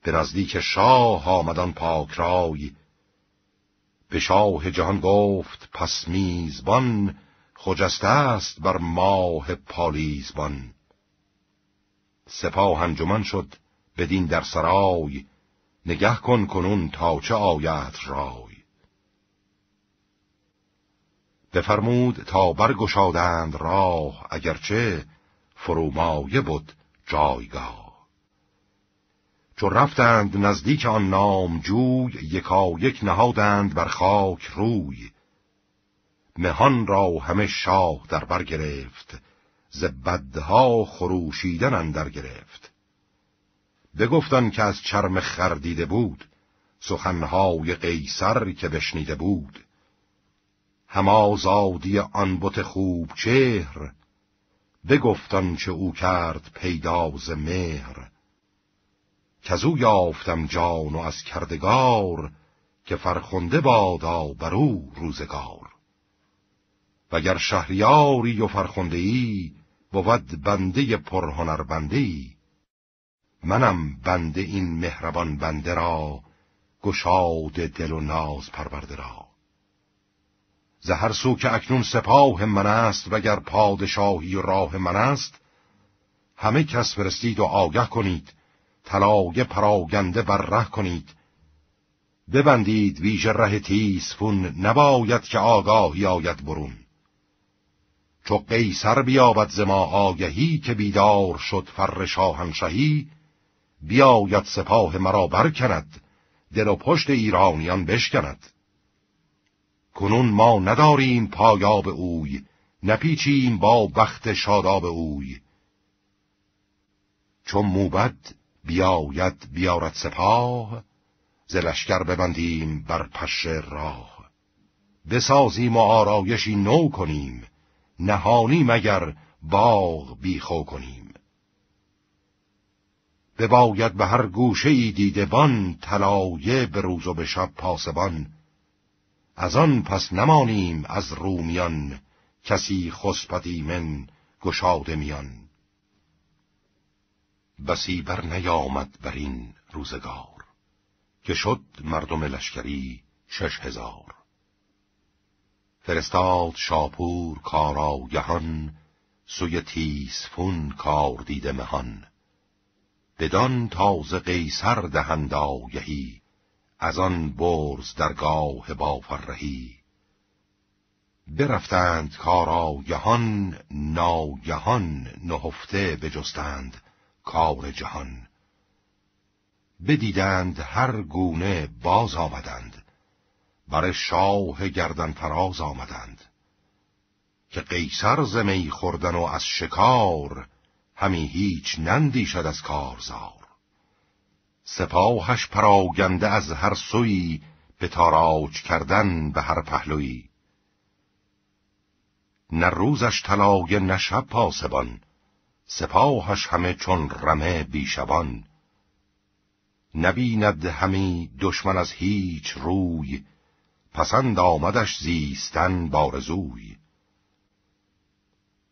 به نزدیک شاه آمدان پاک رای. به شاه جهان گفت پس میزبان خجسته است بر ماه پالیزبان. سپاه انجمن شد بدین در سرای. نگه کن کنون تا چه آید رای. بفرمود تا برگشادند راه اگرچه فرومایه بود جایگاه. چو رفتند نزدیک آن نام جوی یکا یک نهادند بر خاک روی. مهان را همه شاه در بر گرفت. ز بدها خروشیدن اندر گرفت. بگفتن که از چرم خردیده بود سخنهای قیصر که بشنیده بود. هم آزادی آن بت خوب چهر بگفتان چه او کرد پیداز مهر. کزو یافتم جان و از کردگار که فرخنده بادا بر او روزگار. وگر شهریاری و فرخنده بود بنده پرهنر بنده ای. منم بنده این مهربان بنده را گشاد دل و ناز پرورده را. زهر سو که اکنون سپاه من است وگر پادشاهی و راه من است همه کس فرستید و آگه کنید طلایه پراگنده بر ره کنید. ببندید ویژه ره تیسفون نباید که آگاهی آید برون. چو قیصر بیابد ز ما آگهی که بیدار شد فر شاهنشهی بیاید سپاه مرا برکند دل و پشت ایرانیان بشکند. کنون ما نداریم پایاب اوی نپیچیم با بخت شاداب اوی. چون موبد بیاید بیارد سپاه ز لشکر ببندیم بر پش راه. بسازیم و آرایشی نو کنیم نهانی مگر باغ بیخو کنیم. بباید به هر گوشه ای دیدبان طلایه به روز و به شب پاسبان. از آن پس نمانیم از رومیان کسی خسپتی من گشاده میان. بسی بر نیامد بر این روزگار که شد مردم لشکری شش هزار. فرستاد شاپور کاراگهان سوی تیسفون کار دیده مهان. بدان تازه قیصر دهند آگهی از آن برز درگاه با فرهی برفتند کاراگهان ناگهان نهفته بجستند کار جهان. بدیدند هر گونه باز آمدند. بر شاه گردن فراز آمدند که قیصر زمی خوردن و از شکار همی هیچ نندیشد از کارزار. سپاهش پراگنده از هر سوی به تاراج کردن به هر پهلوی. نه روزش طلایه نه شب پاسبان سپاهش همه چون رمه بیشبان. نبیند همی دشمن از هیچ روی پسند آمدش زیستن بارزوی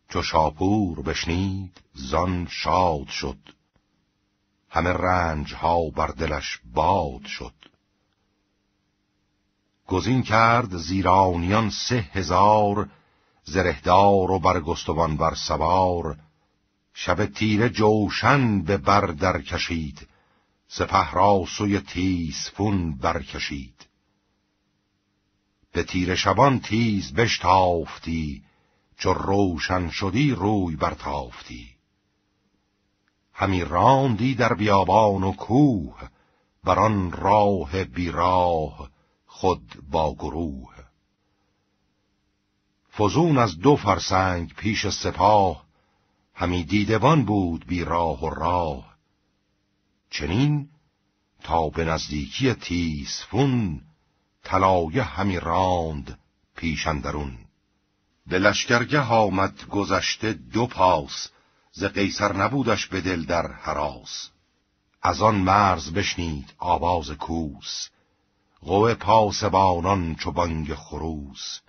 چو شاپور بشنید زان شاد شد. همه رنج ها بر دلش باد شد. گزین کرد زیرانیان سه هزار زرهدار و برگستوان بر سوار. شب تیره جوشن به بر در کشید سپه را سوی تیزفون برکشید. به تیره شبان تیز بشتافتی چو روشن شدی روی برتافتی. همی راندی در بیابان و کوه بر آن راه بیراه خود با گروه. فزون از دو فرسنگ پیش سپاه همی دیدبان بود بی راه و راه. چنین تا به نزدیکی تیسفون طلایه همی راند پیشندرون به لشکرگه آمد گذشته دو پاس ز قیصر نبودش به دل در حراس. از آن مرز بشنید آواز کوس قوه پاسبانان چو بانگ خروس.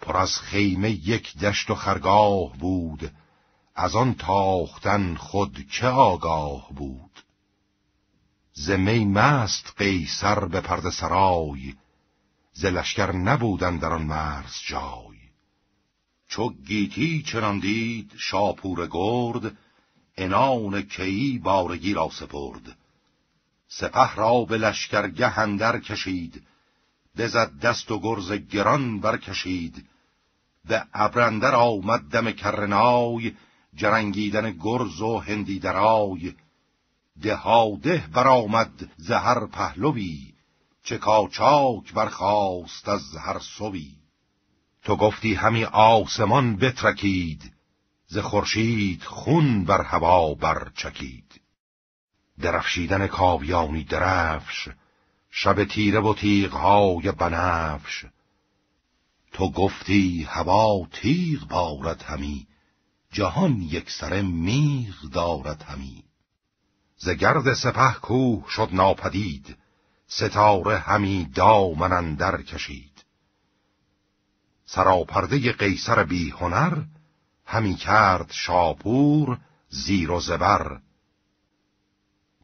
پر از خیمه یک دشت و خرگاه بود از آن تاختن خود که آگاه بود؟ زمی مست قیصر به پرده سرای ز لشکر نبودن در آن مرز جای. چو گیتی چنان دید شاپور گرد انان کیی بارگی را سپرد. سپه را به لشکرگه هندر کشید بزد دست و گرز گران برکشید. به ابرندر آمد دم کرنای جرنگیدن گرز و هندی درای. دهاده برآمد زهر پهلوی چه کاچاک برخاست از هر سوی. تو گفتی همی آسمان بترکید ز خورشید خون بر هوا برچکید. درفشیدن کاویانی درفش شب تیره و تیغهای بنفش. تو گفتی هوا تیغ بارد همی جهان یک سره میغ دارد همی. ز گرد سپه کوه شد ناپدید ستاره همی دامن اندر کشید. سراپرده قیصر بی هنر همی کرد شاپور زیر و زبر.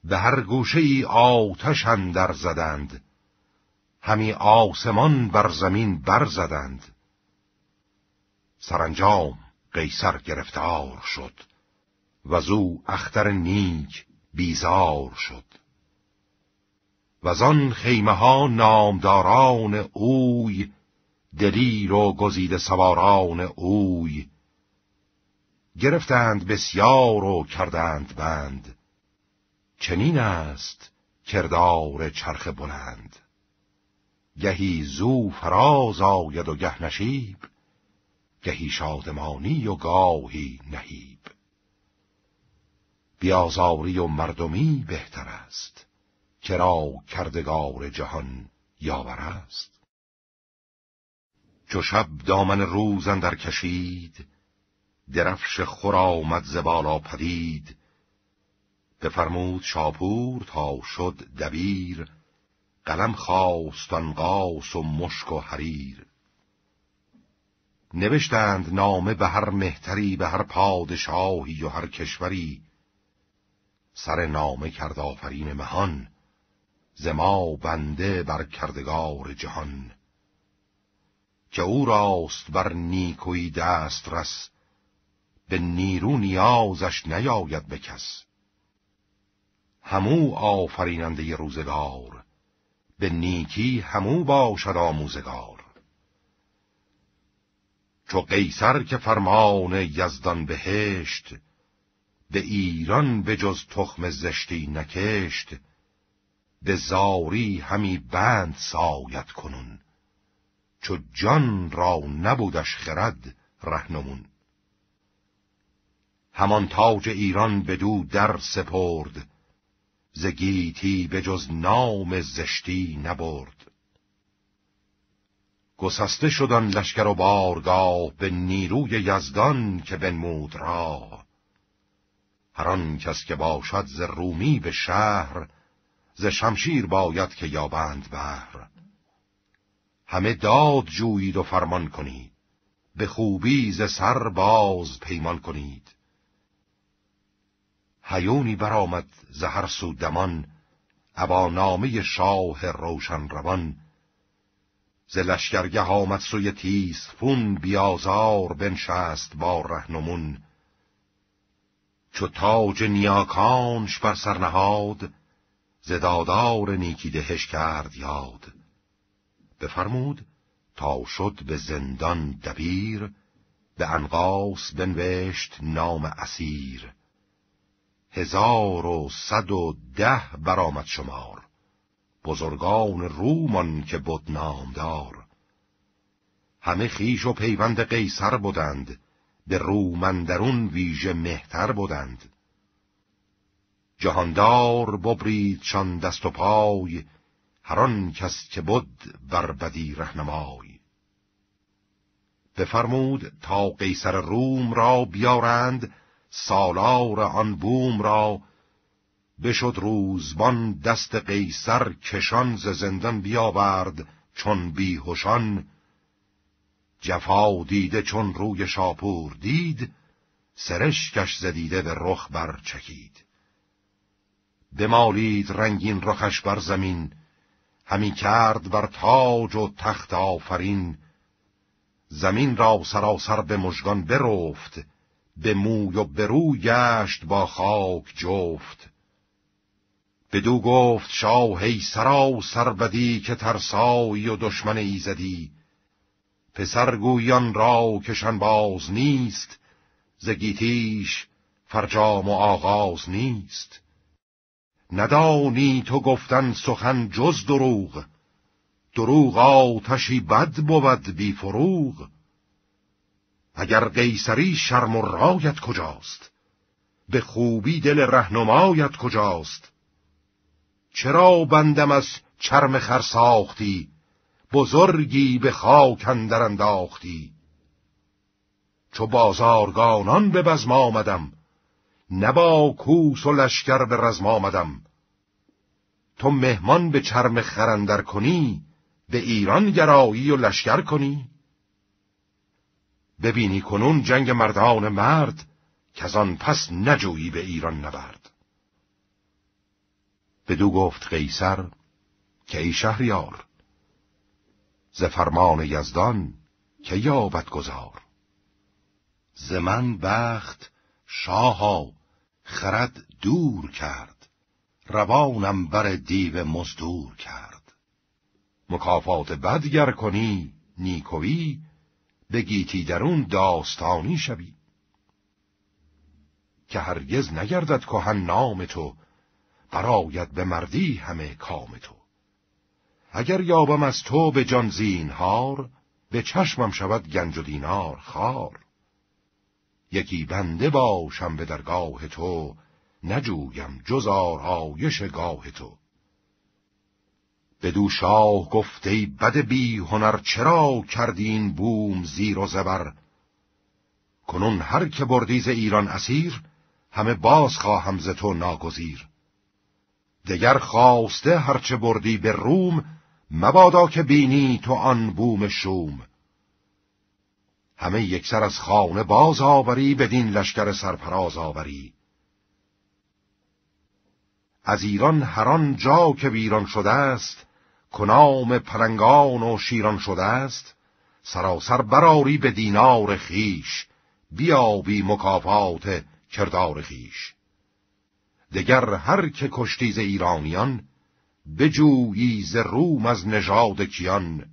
به هر گوشه ای آتش اندر زدند همی آسمان بر زمین برزدند سرانجام قیصر گرفتار شد و زو اختر نیک بیزار شد. و آن خیمه ها نامداران اوی دلیر و گزیده سواران اوی. گرفتند بسیار و کردند بند. چنین است کردار چرخ بلند. گهی زو فراز آید و گه نشیب گهی شادمانی و گاهی نهیب. بیازاری و مردمی بهتر است. کرا کردگار جهان یاور است؟ چو شب دامن روز اندر کشید درفش خور آمد زبالا پدید. بفرمود شاپور تا شد دبیر قلم خواست قاس و مشک و حریر. نوشتند نامه به هر مهتری به هر پادشاهی و هر کشوری سر نامه کرد آفرین مهان زما بنده بر کردگار جهان. که او راست بر نیکوی دست رس به نیرو نیازش نیاید به کس. همو آفریننده روزگار به نیکی همو باشد آموزگار. چو قیصر که فرمان یزدان بهشت به ایران به جز تخم زشتی نکشت به زاری همی بند ساید کنون. چو جان را نبودش خرد رهنمون. همان تاج ایران بدو در سپرد زگیتی به جز نام زشتی نبرد. گسسته شدن لشکر و بارگاه به نیروی یزدان که بنمود را هر کس که باشد ز رومی به شهر ز شمشیر باید که یابند بهر همه داد جویید و فرمان کنید به خوبی ز سر باز پیمان کنید. هیونی برآمد زهر سو دمان ابا نامه شاه روشن روان ز لشکرگه آمد سوی تیز فون بیازار بنشست با رهنمون. چو تاج نیاکانش بر سر نهاد ز دادار نیکی دهش کرد یاد. بفرمود تا شد به زندان دبیر به انقاس بنوشت نام اسیر. هزار و صد و ده برآمد شمار بزرگان رومان که بود نامدار. همه خیش و پیوند قیصر بودند به رومندرون ویژه مهتر بودند. جهاندار ببریدشان دست و پای هر کس که بود بر بدی رهنمای. بفرمود تا قیصر روم را بیارند سالار آن بوم را. بشد روزبان دست قیصر کشان ز زندان بیاورد چون بیهوشان جفا دیده چون روی شاپور دید سرشکش زدیده به رخ بر چکید. بمالید رنگین رخش بر زمین همی کرد بر تاج و تخت آفرین. زمین را سراسر به مژگان برفت به موی و برو گشت با خاک جفت. بدو گفت شاه ای سرا سربدی که ترسایی و دشمن ایزدی. پسرگویان را کشن باز نیست زگیتیش فرجام و آغاز نیست. ندانی تو گفتن سخن جز دروغ دروغ آتشی بد بود بی فروغ. اگر قیصری شرم و رایت کجاست؟ به خوبی دل رهنمایت کجاست؟ چرا بندم از چرم خر ساختی؟ بزرگی به خاک اندر انداختی. چو بازارگانان به بزم آمدم نبا کوس و لشکر به رزم آمدم. تو مهمان به چرم خرندر کنی به ایران گرایی و لشکر کنی. ببینی کنون جنگ مردان مرد که آن پس نجویی به ایران نبرد. بدو گفت قیصر که ای شهریار ز فرمان یزدان که یابد گذار ز من بخت شاها خرد دور کرد روانم بر دیو مزدور کرد. مکافات بدگر کنی نیکوی بگیتی درون داستانی شوی. که هرگز نگردد کهن نام تو براید به مردی همه کام تو. اگر یابم از تو به جان زینهار به چشمم شود گنج و دینار خار. یکی بنده باشم به درگاه تو نجویم جز آرایش گاه تو. بدو شاه گفته بد بی هنر چرا کردین بوم زیر و زبر؟ کنون هر که بردیز ایران اسیر همه باز خواهم ز تو ناگزیر. دگر خواسته هرچه بردی به روم مبادا که بینی تو آن بوم شوم. همه یکسر از خانه باز آوری بدین لشکر سرپراز آوری. از ایران هران جا که ویران شده است کنام پرنگان و شیران شده است سراسر براری به دینار خیش بیابی مکافات کردار خیش دگر هر که کشتیز ایرانیان بجویی ز روم از نژاد کیان.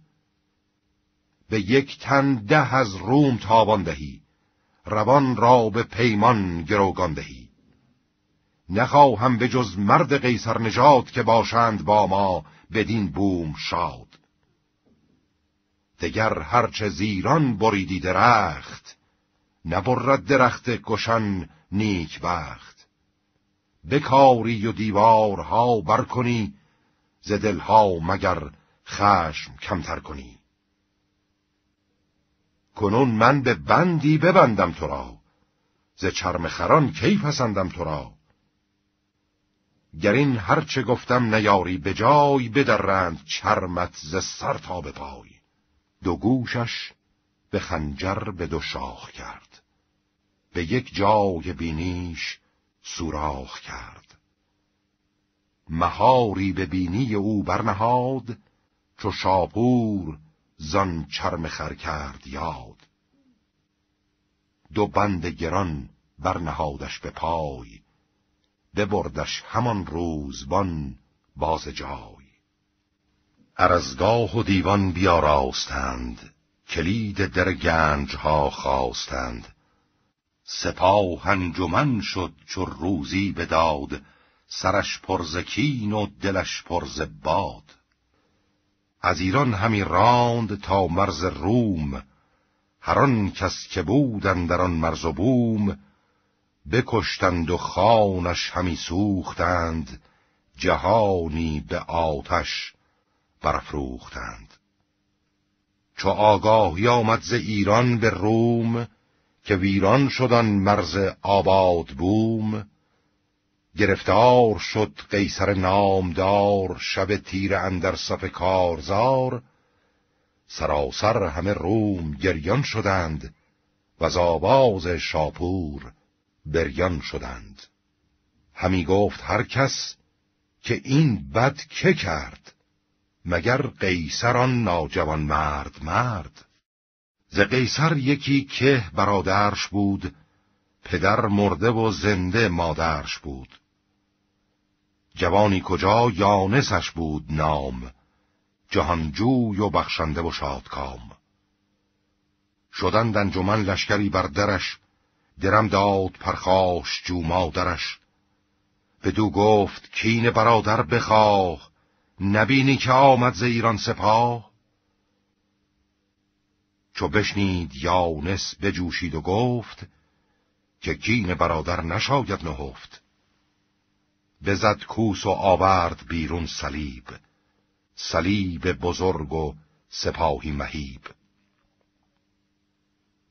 به یک تن ده از روم تابان دهی روان را به پیمان گروگان دهی. نخواهم به جز مرد قیصر نژاد که باشند با ما بدین بوم شاد. دگر هرچه زیران بریدی درخت نبرد درخت گشن نیک بخت. بکاری و دیوارها برکنی ز دلها مگر خشم کمتر کنی. کنون من به بندی ببندم تو را ز چرم خران کی پسندم تو را گر این هرچه گفتم نیاری به جای بدرند چرمت ز سر تا به پای. دو گوشش به خنجر به دو شاخ کرد به یک جای بینیش سوراخ کرد. مهاری به بینی او برنهاد چو شاپور زان چرم خر کرد یاد. دو بند گران برنهادش به پای ببردش همان روزبان باز جای. ارزگاه و دیوان بیاراستند کلید در گنج ها خواستند. سپاه انجمن شد چو روزی بداد سرش پرزکین و دلش پرز باد. از ایران همی راند تا مرز روم. هر کس که بودند در آن مرز و بوم بکشتند و خانش همی سوختند جهانی به آتش برفروختند چو آگاهی آمد ز ایران به روم که ویران شدن مرز آباد بوم گرفتار شد قیصر نامدار شب تیر اندر صف کارزار. سراسر همه روم گریان شدند و از آواز شاپور بریان شدند. همی گفت هر کس که این بد که کرد مگر قیصر آن ناجوان مرد مرد؟ ز قیصر یکی که برادرش بود پدر مرده و زنده مادرش بود. جوانی کجا یانسش بود نام. جهانجوی و بخشنده و شادکام. شدند انجمن لشکری بر درش درم داد پرخاش جو مادرش. بدو گفت کین برادر بخواه نبینی که آمد ز ایران سپاه. چو بشنید یانس بجوشید و گفت که کین برادر نشاید نهفت. بزد کوس و آورد بیرون صلیب. صلیب بزرگ و سپاهی مهیب.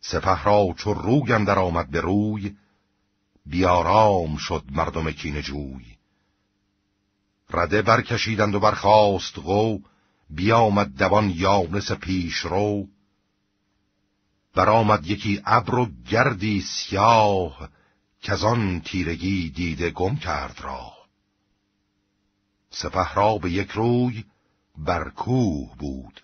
سپه را چو روی اندر آمد به روی بیارام شد مردم کین جوی. رده برکشیدند و برخاست غو بیامد دوان یانس پیش رو. برآمد یکی ابر و گردی سیاه آن تیرگی دیده گم کرد را سپه را به یک روی بر کوه بود.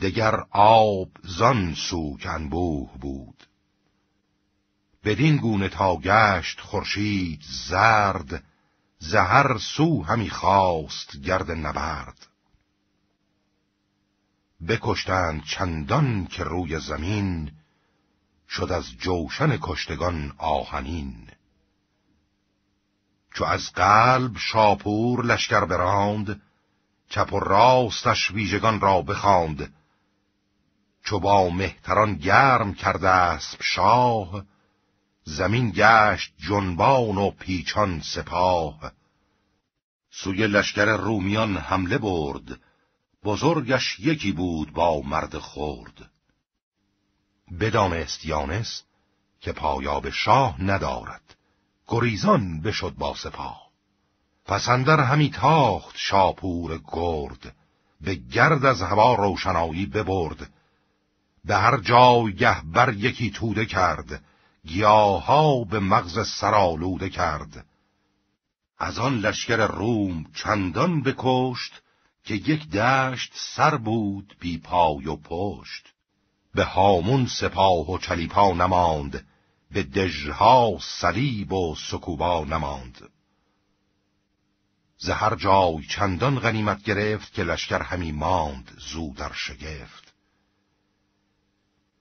دگر آب زان سو انبوه بود. بدین گونه تا گشت خورشید زرد زهر سو همی خواست گرد نبرد. بکشتند چندان که روی زمین شد از جوشن کشتگان آهنین. چو از قلب شاپور لشکر براند چپ و راستش ویژگان را بخواند. چو با مهتران گرم کرده اسب شاه زمین گشت جنبان و پیچان سپاه. سوی لشکر رومیان حمله برد بزرگش یکی بود با مرد خورد بدانست یانس که پایاب شاه ندارد. گریزان بشد با سپاه پسندر همی تاخت شاپور گرد به گرد از هوا روشنایی ببرد. به هر جایگه بر یکی توده کرد گیاها به مغز سرالوده کرد. از آن لشکر روم چندان بکشت که یک دشت سر بود بی پای و پشت. به هامون سپاه و چلیپا نماند به دژها صلیب و سکوبا نماند. زهر جای چندان غنیمت گرفت که لشکر همی ماند زود در شگفت.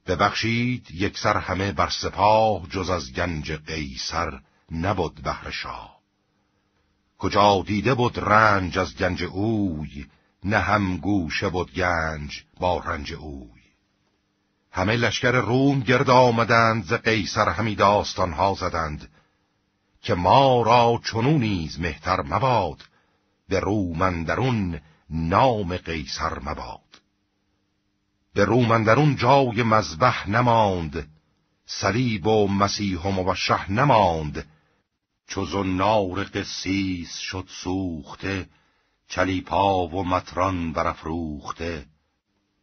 ببخشید یک سر همه بر سپاه جز از گنج قیصر نبود بهر شاه. کجا دیده بود رنج از گنج اوی نه هم گوشه بود گنج با رنج اوی. همه لشکر روم گرد آمدند ز قیصر همی داستانها زدند که ما را چنو نیز مهتر مباد به رومندرون نام قیصر مباد. به رومندرون جای مذبح نماند صلیب و مسیح و موشه نماند چو زنار قسیس شد سوخته چلیپا و متران برافروخته.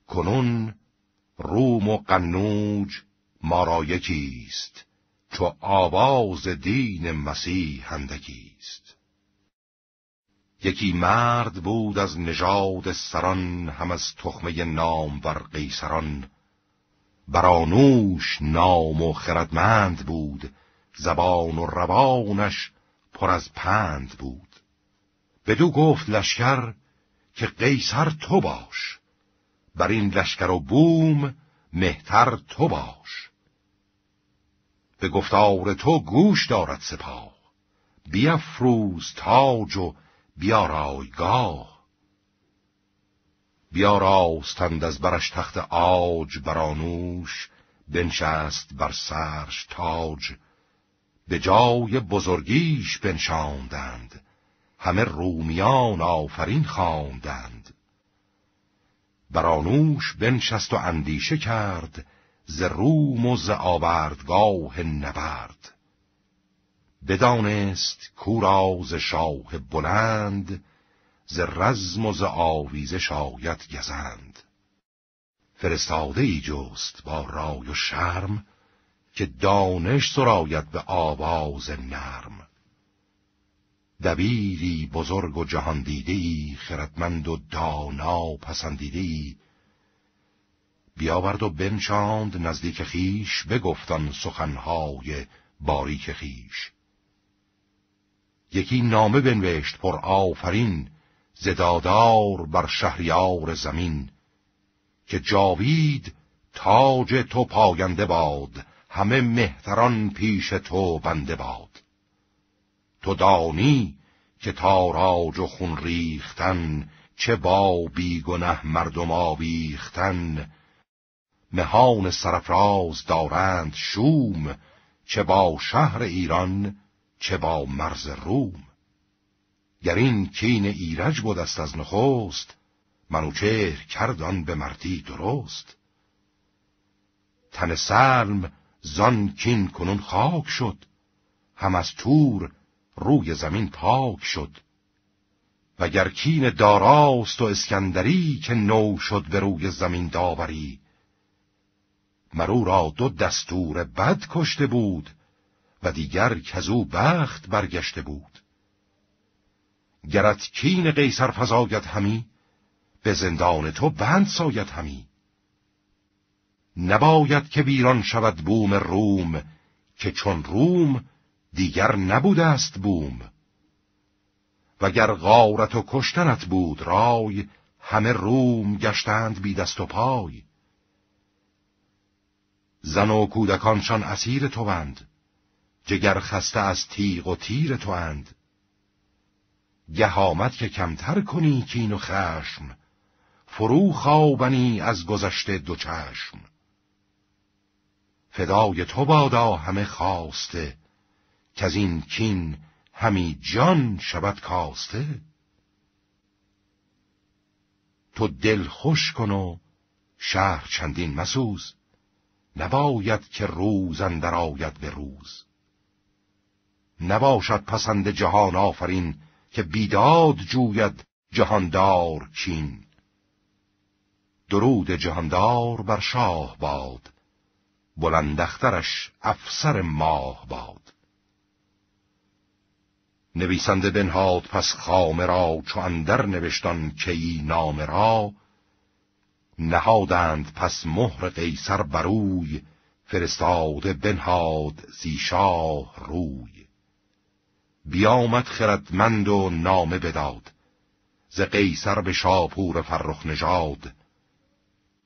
کنون روم و قنوج ما را یکیست چو آواز دین مسیح هندگیست یکی مرد بود از نژاد سران هم از تخمه نام بر قیصران. برانوش نام و خردمند بود زبان و روانش پر از پند بود. بدو گفت لشکر که قیصر تو باش. بر این لشکر و بوم مهتر تو باش. به گفتار تو گوش دارد سپاه. بیافروز تاج و بیارایگاه. بیاراستند از برش تخت آج برانوش بنشست بر سرش تاج. به جای بزرگیش بنشاندند همه رومیان آفرین خواندند. برانوش بنشست و اندیشه کرد ز روم و ز آوردگاه نبرد. بدانست کوراز شاه بلند ز رزم و ز آویزه شاید گزند. فرستاده ای جست با رای و شرم که دانش سراید به آواز نرم. دبیری بزرگ و جهان دیدی خردمند و دانا پسندیدی بیاورد و بنشاند نزدیک خیش بگفتان سخنهای باریک خیش. یکی نامه بنوشت پر آفرین زدادار بر شهریار زمین که جاوید تاج تو پاینده باد همه مهتران پیش تو بنده باد. تو دانی که تاراج و خون ریختن چه با بیگنه مردم آویختن. مهان سرفراز دارند شوم چه با شهر ایران چه با مرز روم. گر این کین ایرج بود است از نخست منوچهر کردان به مردی درست. تن سلم زان کین کنون خاک شد هم از تور روی زمین پاک شد. وگر کین داراست و اسکندری که نو شد به روی زمین داوری. مرو را دو دستور بد کشته بود و دیگر کزو بخت برگشته بود. گرت کین قیصر فزاید همی به زندان تو بند ساید همی. نباید که ویران شود بوم روم که چون روم دیگر نبوده است بوم. وگر غارت و کشتنت بود رای همه روم گشتند بی دست و پای. زن و کودکانشان اسیر توند جگر خسته از تیغ و تیر اند گه آمد که کمتر کنی کین و خشم فرو خوابنی از گذشته دو چشم. فدای تو بادا همه خواسته که از این کین همی جان شود کاسته. تو دل خوش کن و شهر چندین مسوز نباید که روز اندر آید به روز. نباشد پسند جهان آفرین که بیداد جوید جهاندار چین. درود جهاندار بر شاه باد بلندخترش افسر ماه باد. نویسنده بنهاد پس خامه را چو اندر نوشتان کی نام را. نهادند پس مهر قیصر بروی فرستاده بنهاد زی شاه روی. بیامد خردمند و نامه بداد ز قیصر به شاپور فرخ نژاد.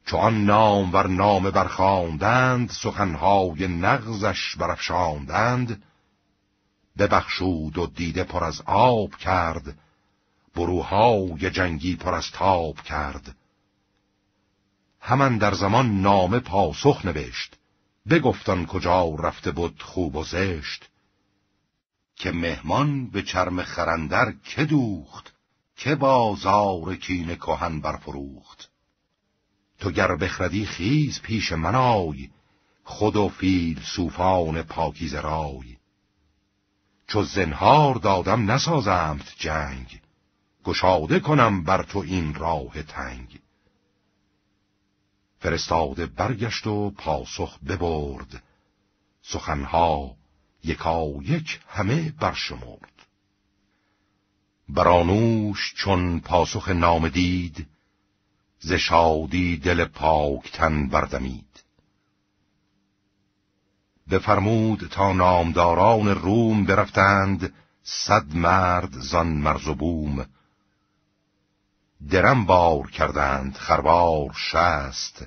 چو آن نام ور نامه برخواندند سخنهای نغزش برافشاندند. ببخشود و دیده پر از آب کرد. بروهای جنگی پر از تاب کرد. همان در زمان نامه پاسخ نوشت بگفتان کجا رفته بود خوب و زشت. که مهمان به چرم خرندر که دوخت که بازار کین کهن برفروخت. تو گر بخردی خیز پیش من آی خود و فیل سوفان پاکیز رای. چو زنهار دادم نسازمت جنگ. گشاده کنم بر تو این راه تنگ. فرستاده برگشت و پاسخ ببرد. سخنها یکا یک همه برشمرد. برانوش چون پاسخ نام دید ز شادی دل پاکتن بردمید. بفرمود تا نامداران روم برفتند صد مرد زان مرز و بوم. درم بار کردند خربار شست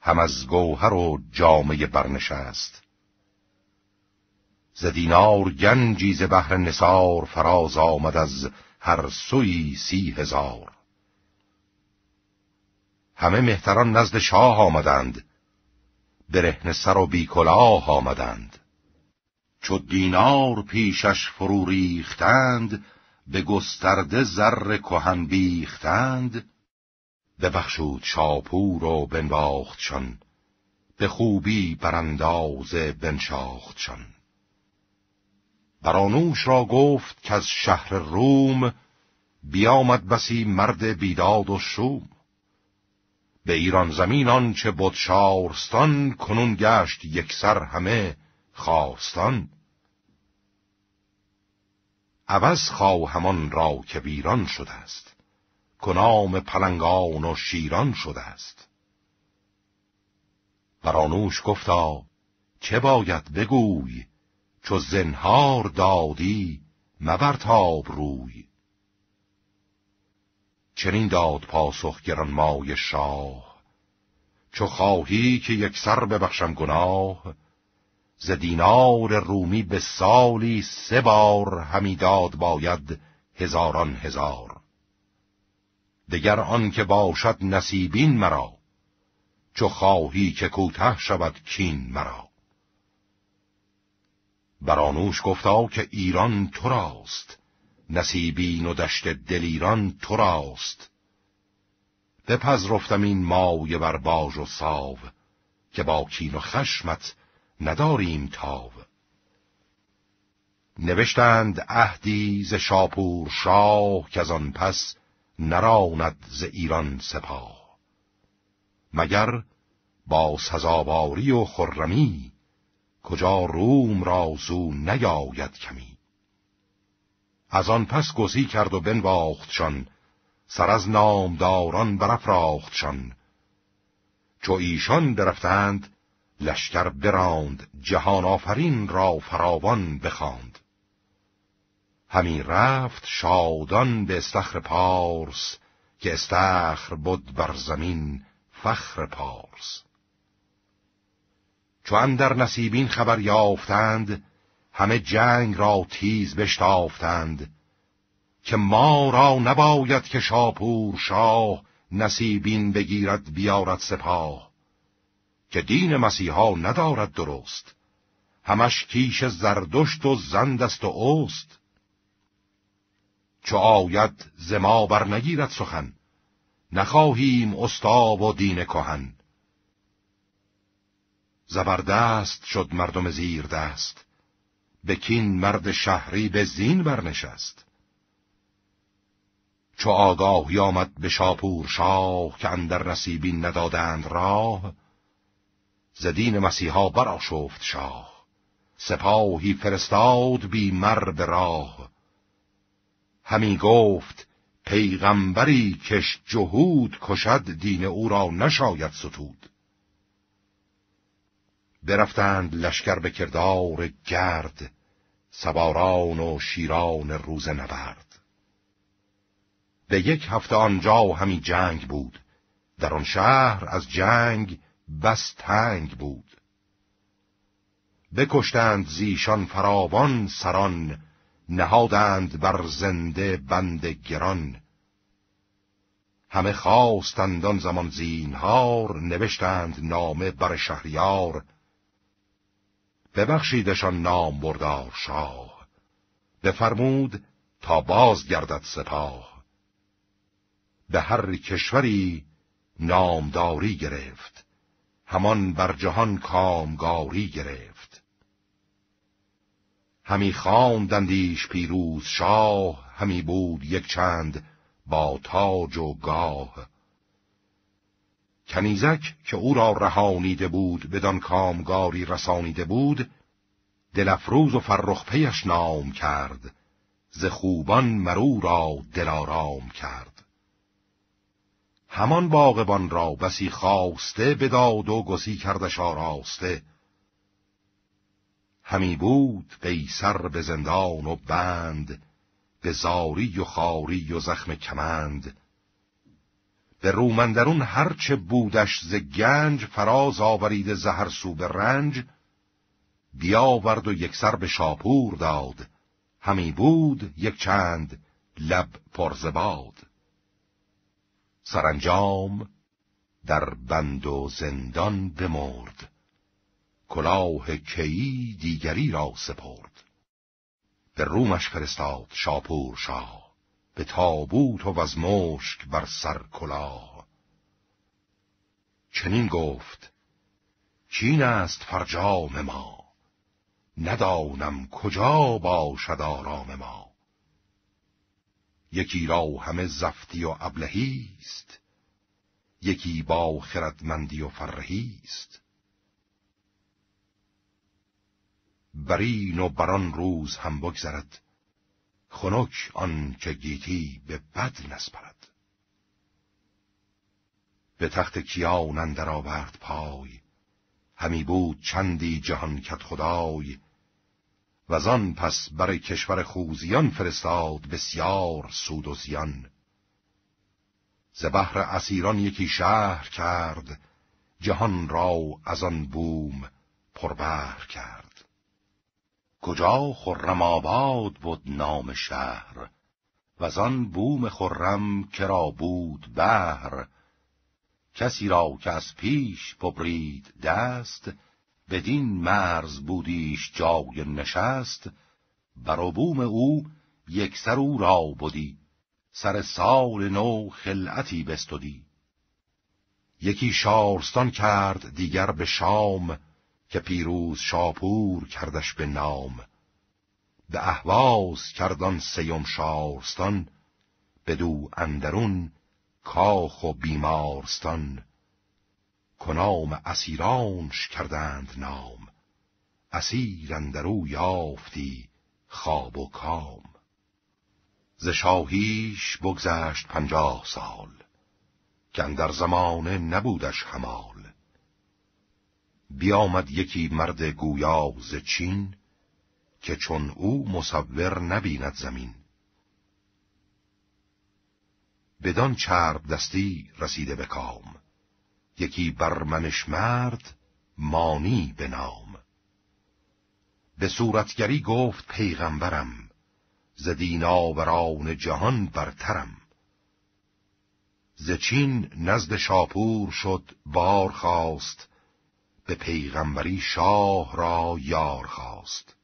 هم از گوهر و جامعه برنشست. ز دینار گنجی ز نسار فراز آمد از هر سوی سی هزار. همه مهتران نزد شاه آمدند برهن سر و بیکلاه آمدند. چو دینار پیشش فرو ریختند به گسترده زر کهن بیختند. ببخشود شاپور و بنواختشان به خوبی برانداز بنشاختشان. برانوش را گفت که از شهر روم بیامد بسی مرد بیداد و شوم. به ایران زمین آنچه بود شارستان کنون گشت یکسر همه خواستان. عوض خواهمان را که ویران شده است کنام پلنگان و شیران شده است برانوش گفتا چه باید بگوی چو زنهار دادی مبرتاب روی چنین داد پاسخ گرانمای شاه چو خواهی که یک سر ببخشم گناه ز دینار رومی به سالی سه بار همی داد باید هزاران هزار. دگر آن که باشد نصیبین مرا چو خواهی که کوته شود کین مرا. برانوش گفتا که ایران تو راست نصیبین و دشت دلیران تو راست بپذرفتم این مایه بر باج و ساو که با کین و خشمت نداریم تاو. نوشتند عهدی ز شاپور شاه که از آن پس نراند ز ایران سپاه. مگر با سزاواری و خرمی کجا روم را زو نیاید کمی؟ از آن پس گسی کرد و بنواختشان سر از نامداران برافراختشان. چو ایشان برفتند لشکر براند جهان آفرین را فراوان بخواند. همی رفت شادان به استخر پارس که استخر بود بر زمین فخر پارس. چو در نصیبین خبر یافتند همه جنگ را تیز بشتافتند که ما را نباید که شاپور شاه نصیبین بگیرد بیارد سپاه. که دین مسیحا ندارد درست. همش کیش زردشت و زندست و اوست. چو آید زما بر نگیرد سخن. نخواهیم استاب و دین کهن. زبردست شد مردم زیر دست بکین مرد شهری به زین برنشست. چو آگاهی آمد به شاپور شاه که اندر نصیبین ندادند راه زدین مسیحا براشفت شاه. سپاهی فرستاد بی مر به راه. همی گفت پیغمبری کش جهود کشد دین او را نشاید ستود. برفتند لشکر به کردار گرد سواران و شیران روز نبرد. به یک هفته آنجا همی جنگ بود. در آن شهر از جنگ بس تنگ بود. بکشتند زیشان فراوان سران نهادند بر زنده بند گران. همه خواستند آن زمان زینهار نوشتند نامه بر شهریار. ببخشیدشان نام بردار شاه. بفرمود تا باز گردد سپاه. به هر کشوری نامداری گرفت. همان بر جهان کامگاری گرفت. همی خواندندیش پیروز شاه همی بود یک چند با تاج و گاه. کنیزک که او را رهانیده بود بدان کامگاری رسانیده بود دلفروز و فرخ پیش نام کرد ز خوبان مرو را دلارام کرد. همان باغبان را بسی خواسته بداد و گسی کردش آراسته. همی بود قیصر به زندان و بند به زاری و خاری و زخم کمند. به رومندرون هرچه بودش ز گنج فراز آورید زهر سو به رنج بیاورد و یکسر به شاپور داد. همی بود یک چند لب پرزباد سرانجام در بند و زندان بمرد. کلاه کیی دیگری را سپرد. به رومش فرستاد شاپور شاه. به تابوت و از مشک بر سر کلاه. چنین گفت چین است فرجام ما. ندانم کجا باشد آرام ما. یکی را همه زفتی و ابلهی است. یکی با خردمندی و فرهی است. برین و بران روز هم بگذرد. خنک آن که گیتی به بد نسپرد به تخت کیان اندر آورد پای همی بود چندی جهان کت خدای. و آن پس برای کشور خوزیان فرستاد بسیار سود و زیان. ز بحر اسیران یکی شهر کرد جهان را از آن بوم پربهر کرد. کجا خرم آباد بود نام شهر و آن بوم خرم کرا بود بهر کسی را که از پیش ببرید دست بدین مرز بودیش جای نشست. بر بوم او یک سر او را بودی سر سال نو خلعتی بستدی. یکی شارستان کرد دیگر به شام که پیروز شاپور کردش به نام. به اهواز کردان سیم شارستان بدو اندرون کاخ و بیمارستان. کنام اسیرانش کردند نام اسیر اندرو یافتی خواب و کام. ز شاهیش بگذشت پنجاه سال که در زمانه نبودش همال بیامد یکی مرد گویا ز چین که چون او مصور نبیند زمین. بدان چرب دستی رسیده به کام یکی برمنش مرد مانی به نام. به صورتگری گفت پیغمبرم ز دیناوران جهان برترم. ز چین نزد شاپور شد بار خواست به پیغمبری شاه را یار خواست.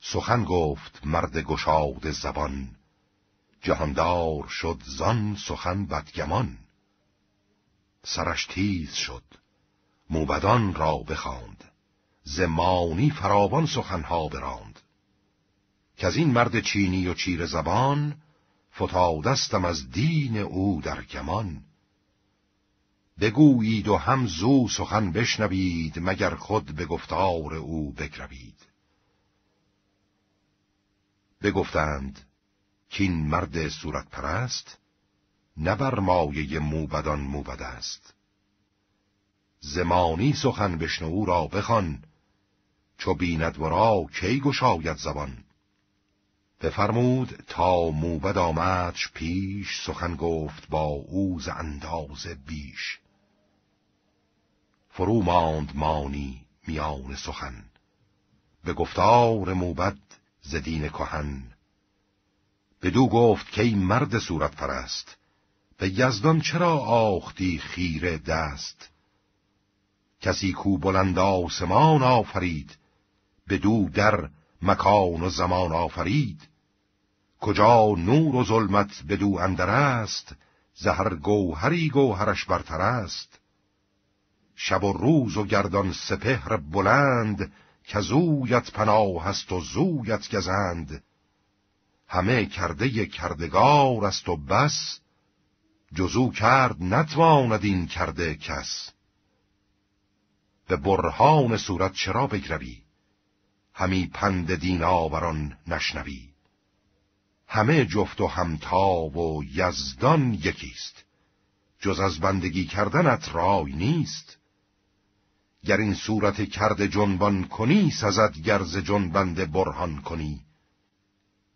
سخن گفت مرد گشاد زبان جهاندار شد زان سخن بدگمان. سرش تیز شد موبدان را بخواند زمانی فراوان سخنها براند. که از این مرد چینی و چیر زبان فتادستم از دین او در گمان. بگویید و هم زو سخن بشنوید مگر خود به گفتار او بگروید بگفتند کین مرد صورت پرست نه بر مایه موبدان موبد است. زمانی سخن بشنو را بخوان چو بیند ورا کی گشاید زبان. بفرمود تا موبد آمدش پیش سخن گفت با او ز اندازه بیش. فرو ماند مانی میان سخن. به گفتار موبد ز دین کهن. بدو گفت که مرد صورت پرست به یزدان چرا آختی خیره دست؟ کسی کو بلند آسمان آفرید بدو در مکان و زمان آفرید؟ کجا نور و ظلمت بدو اندر است زهر گوهری گوهرش برتر است؟ شب و روز و گردان سپهر بلند که زویت پناه است و زویت گزند. همه کرده کردگار است و بس جزو کرد نتواند این کرده کس. به برهان صورت چرا بگروی؟ همی پند دین آوران نشنوی. همه جفت و همتا و یزدان یکیست. جز از بندگی کردنت رای نیست. گر این صورت کرده جنبان کنی سزد گرز جنبند برهان کنی.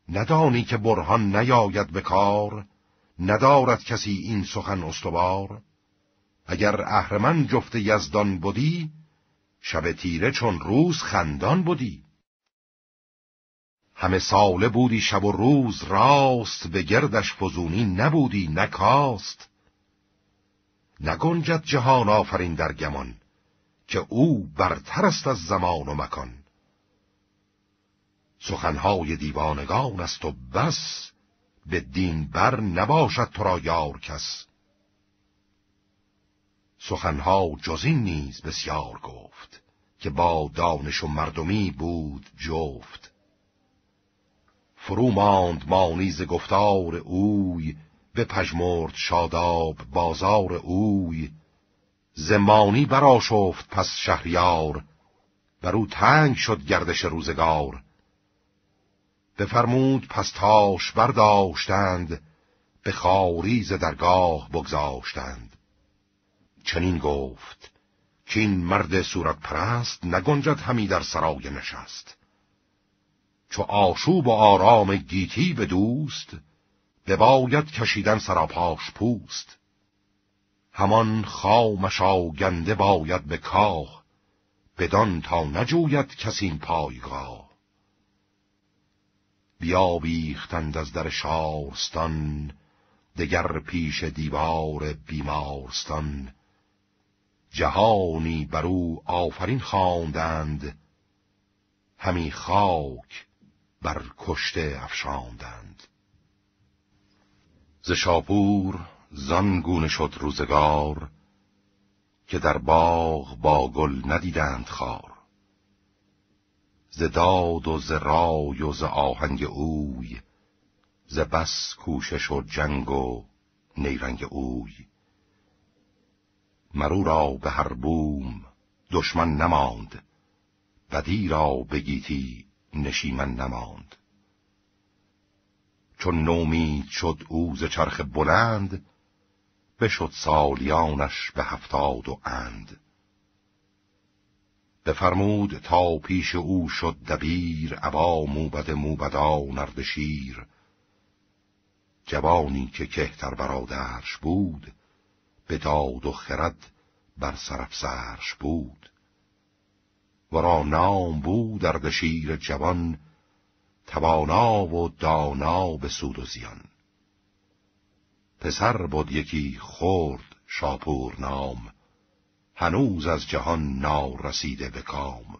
ندانی که برهان نیاید به کار ندارد کسی این سخن استوار. اگر اهرمن جفت یزدان بودی شب تیره چون روز خندان بودی همه ساله بودی شب و روز راست به گردش فزونی نبودی نکاست نگنجد جهان آفرین در گمان. که او برتر است از زمان و مکان. سخنهای دیوانگان است و بس به دین بر نباشد تو را یار کس. سخنها جز این نیز بسیار گفت که با دانش و مردمی بود جفت. فرو ماند مانیز گفتار اوی به پژمرد شاداب بازار اوی. زمانی براشفت پس شهریار بر او تنگ شد گردش روزگار. بفرمود پس تاش برداشتند به خاریز درگاه بگذاشتند. چنین گفت که این مرد صورت پرست نگنجد همی در سرای نشست. چو آشوب و آرام گیتی به دوست باید کشیدن سراپاش پوست. همان خامش آگنده باید به کاه بدان تا نجوید کسین پایگاه. بیابیختند از در شارستان دگر پیش دیوار بیمارستان. جهانی بر او آفرین خواندند همی خاک بر کشته افشاندند. ز شاپور زان گونه شد روزگار که در باغ با گل ندیدند خار. ز داد و ز رای و ز آهنگ اوی ز بس کوشش و جنگ و نیرنگ اوی. مرو را به هر بوم دشمن نماند بدی را بگیتی نشیمن نماند. چون نومید شد او ز چرخ بلند بشد سالیانش به هفتاد و اند. بفرمود تا پیش او شد دبیر ابا موبد موبدا نردشیر. جوانی که کهتر برادرش بود به داد و خرد بر سرفسرش بود. ورا نام بود اردشیر جوان توانا و دانا به سود و زیان. پسر بود یکی خورد شاپور نام. هنوز از جهان نارسیده به کام.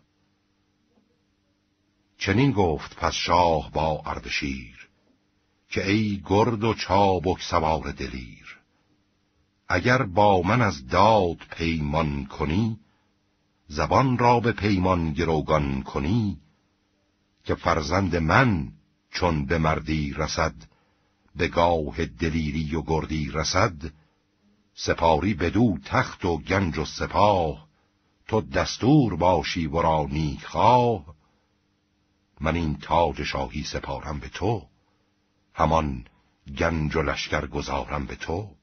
چنین گفت پس شاه با اردشیر که ای گرد و چابک سوار دلیر. اگر با من از داد پیمان کنی زبان را به پیمان گروگان کنی که فرزند من چون به مردی رسد به گاه دلیری و گردی رسد سپاری بدو تخت و گنج و سپاه تو دستور باشی ورا خواه. من این تاج شاهی سپارم به تو همان گنج و لشکر گذارم به تو.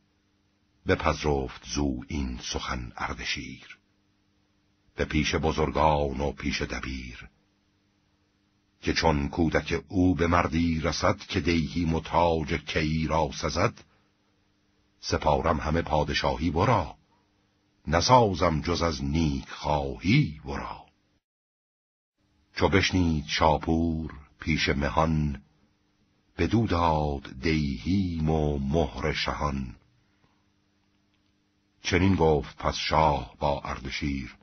بپذرفت زو این سخن اردشیر به پیش بزرگان و پیش دبیر. که چون کودک او به مردی رسد که دیهی متاج کی را سزد سپارم همه پادشاهی ورا نسازم جز از نیک خواهی ورا. چو بشنید شاپور پیش مهان بدو داد دیهیم و مهر شهان. چنین گفت پس شاه با اردشیر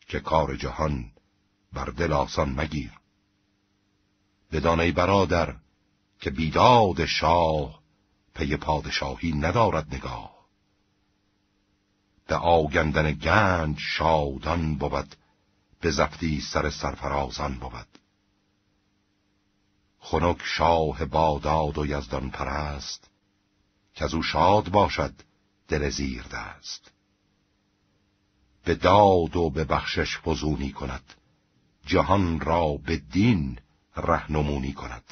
که کار جهان بر دل آسان مگیر. بدان برادر که بیداد شاه پی پادشاهی ندارد نگاه. به آگندن گنج شادان بود به زفتی سر سرفرازان بود. خنک شاه باداد و یزدان پرست که از او شاد باشد دل زیر دست. به داد و به بخشش فزونی کند جهان را به دین رهنمونی کند.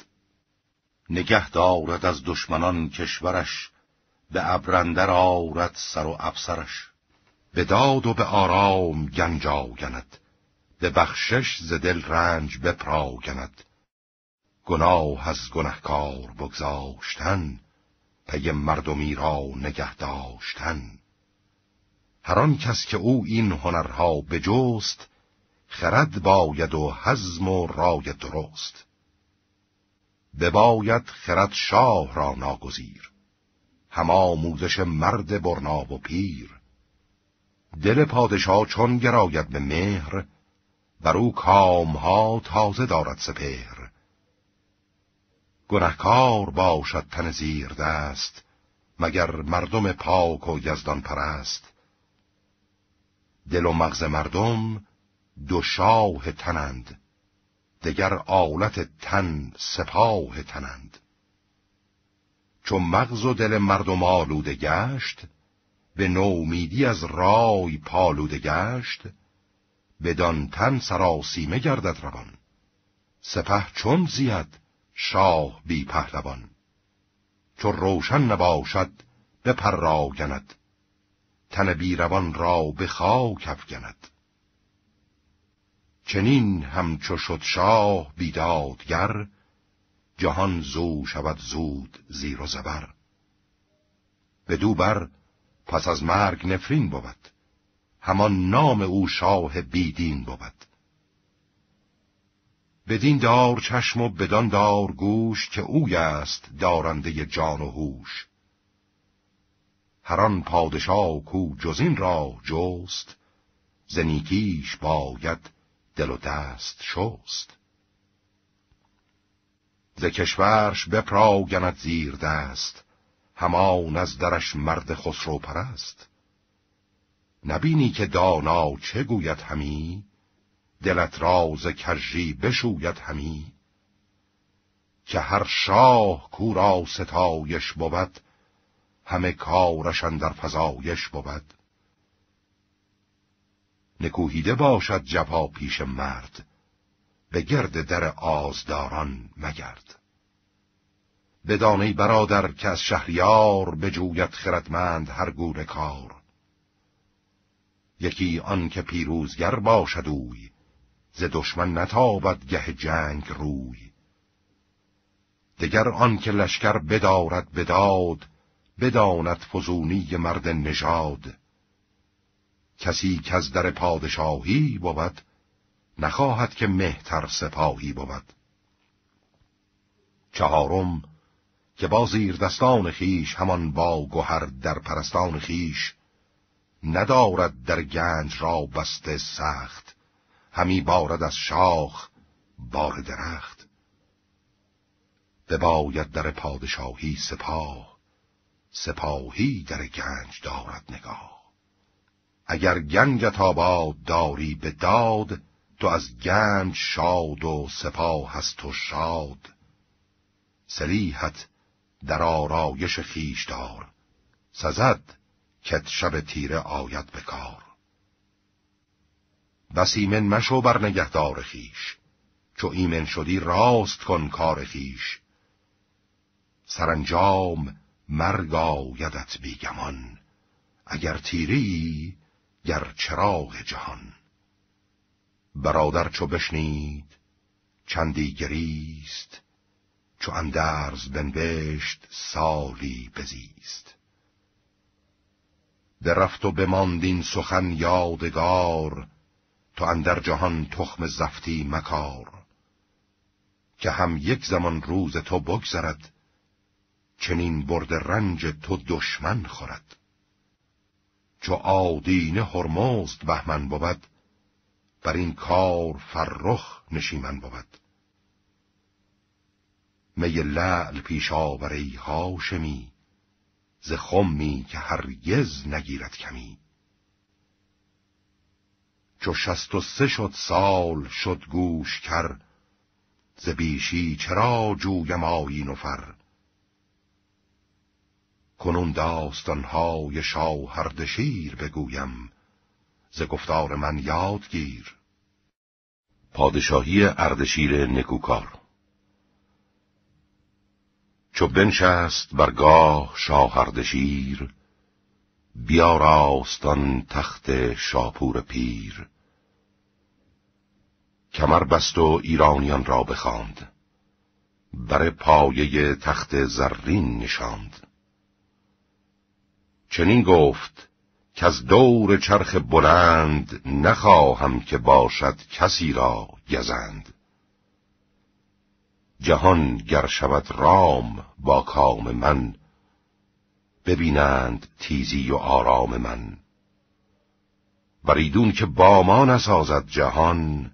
نگه دارد از دشمنان کشورش به ابرندر آرد سر و افسرش. به داد و به آرام گنج آگند به بخشش ز دل رنج بپراگند. گناه از گنهکار بگذاشتن پی مردمی را نگه داشتن. هر آن کس که او این هنرها بجست خرد باید و حزم و رای درست. بباید خرد شاه را ناگزیر. هم آموزش مرد برنا و پیر. دل پادشاه چون گراید به مهر بر او کامها تازه دارد سپهر. گنهکار باشد تن زیر دست مگر مردم پاک و یزدان پرست. دل و مغز مردم دو شاه تنند دگر آلت تن سپاه تنند. چون مغز و دل مردم آلوده گشت به نومیدی از رای پالوده گشت بدان تن سراسیمه گردد روان. سپه چون زید شاه بی پهلوان. چون روشن نباشد به پراگند تن بیروان را به خاک افگند چنین همچو شد شاه بیدادگر جهان زو شود زود زیر و زبر. بدو بر پس از مرگ نفرین بود همان نام او شاه بیدین بود. بدین دار چشم و بدان دار گوش که اوی است دارنده جان و هوش. هر آن پادشاه کو جز را جست زنیکیش باید دل و دست شست. کشورش بپراگند زیر دست همان از درش مرد خسرو پرست. نبینی که دانا چه گوید همی دلت راز کژی بشوید همی. که هر شاه کورا ستایش بود همه کارشان در فضایش بود. نکوهیده باشد جفا پیش مرد. به گرد در آزداران مگرد. بدانی برادر که از شهریار بجوید خردمند هر گونه کار. یکی آن که پیروزگر باشد اوی ز دشمن نتابد گه جنگ روی. دگر آن که لشکر بدارد بداد بداند فزونی مرد نژاد. کسی که از در پادشاهی بود نخواهد که مهتر سپاهی بود. چهارم که با زیر دستان خیش همان با گوهر در پرستان خیش ندارد در گنج را بسته سخت همی بارد از شاخ بار درخت. بباید در پادشاهی سپاه سپاهی در گنج دارد نگاه. اگر گنجت آباد داری به داد تو از گنج شاد و سپاه هست و شاد. سلیحت در آرایش خیش دار سزد کت شب تیره آید به کار. بس ایمن مشو بر نگهدار خیش چو ایمن شدی راست کن کار خیش سرانجام مرگ آیدت بیگمان اگر تیری گر چراغ جهان. برادر چو بشنید چندی گریست چو اندرز بنوشت سالی بزیست. درفت و بماندین سخن یادگار تو اندر جهان تخم زفتی مکار. که هم یک زمان روز تو بگذرد چنین برد رنج تو دشمن خورد. چو آدینه هرمزد بهمن بود بر این کار فرخ نشیمن بود. می لعل پیش آوری هاشمی ز خمی که هرگز نگیرد کمی. چو شست و سه شد سال شد گوش کر ز بیشی چرا جویم آیین و فر؟ کنون داستانهای شاهردشیر بگویم. ز گفتار من یادگیر پادشاهی اردشیر نکوکار. چو بنشست برگاه شاهردشیر بیاراستان تخت شاپور پیر. کمر بست و ایرانیان را بخواند بر پایه تخت زرین نشاند. چنین گفت که از دور چرخ بلند نخواهم که باشد کسی را گزند. جهان گر شود رام با کام من ببینند تیزی و آرام من. وریدون که با ما نسازد جهان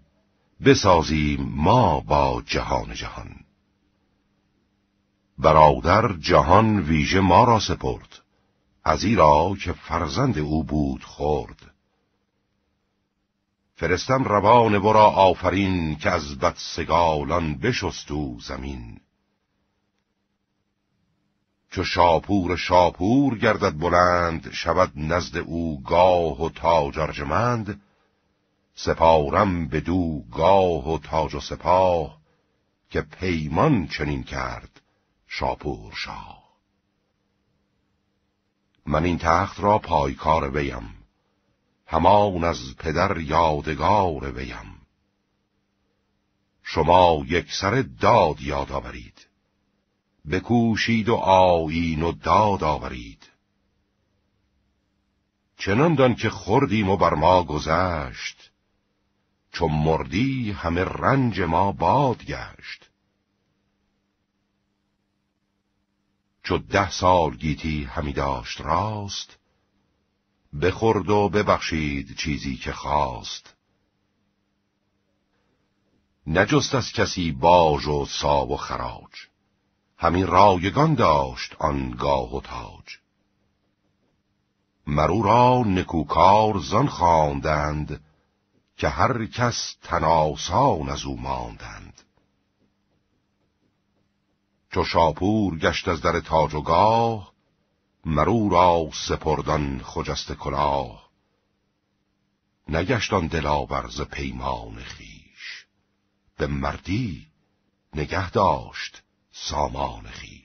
بسازیم ما با جهان جهان. برادر جهان ویژه ما را سپرد. از ایرا که فرزند او بود خورد فرستم روان ورا آفرین که از بدسگالان بشست او زمین. چو شاپور شاپور گردد بلند شود نزد او گاه و تاج ارجمند. سپارم دو گاه و تاج و سپاه که پیمان چنین کرد شاپور شاه. من این تخت را پایکار ویم. همان از پدر یادگار ویم. شما یک سر داد یاد آورید. بکوشید و آیین و داد آورید. چنان دان که خوردیم و بر ما گذشت چون مردی همه رنج ما باد گشت. چو ده سال گیتی همی داشت راست بخورد و ببخشید چیزی که خواست. نجست از کسی باج و ساب و خراج همین رایگان داشت آنگاه و تاج. مرو را نکوکار زان خواندند که هر کس تناسان از او ماندند. چو شاپور گشت از در تاج و گاه مرو را سپردان خجست کلاه. نگشتان دلاور ز پیمان خیش به مردی نگه داشت سامان خیش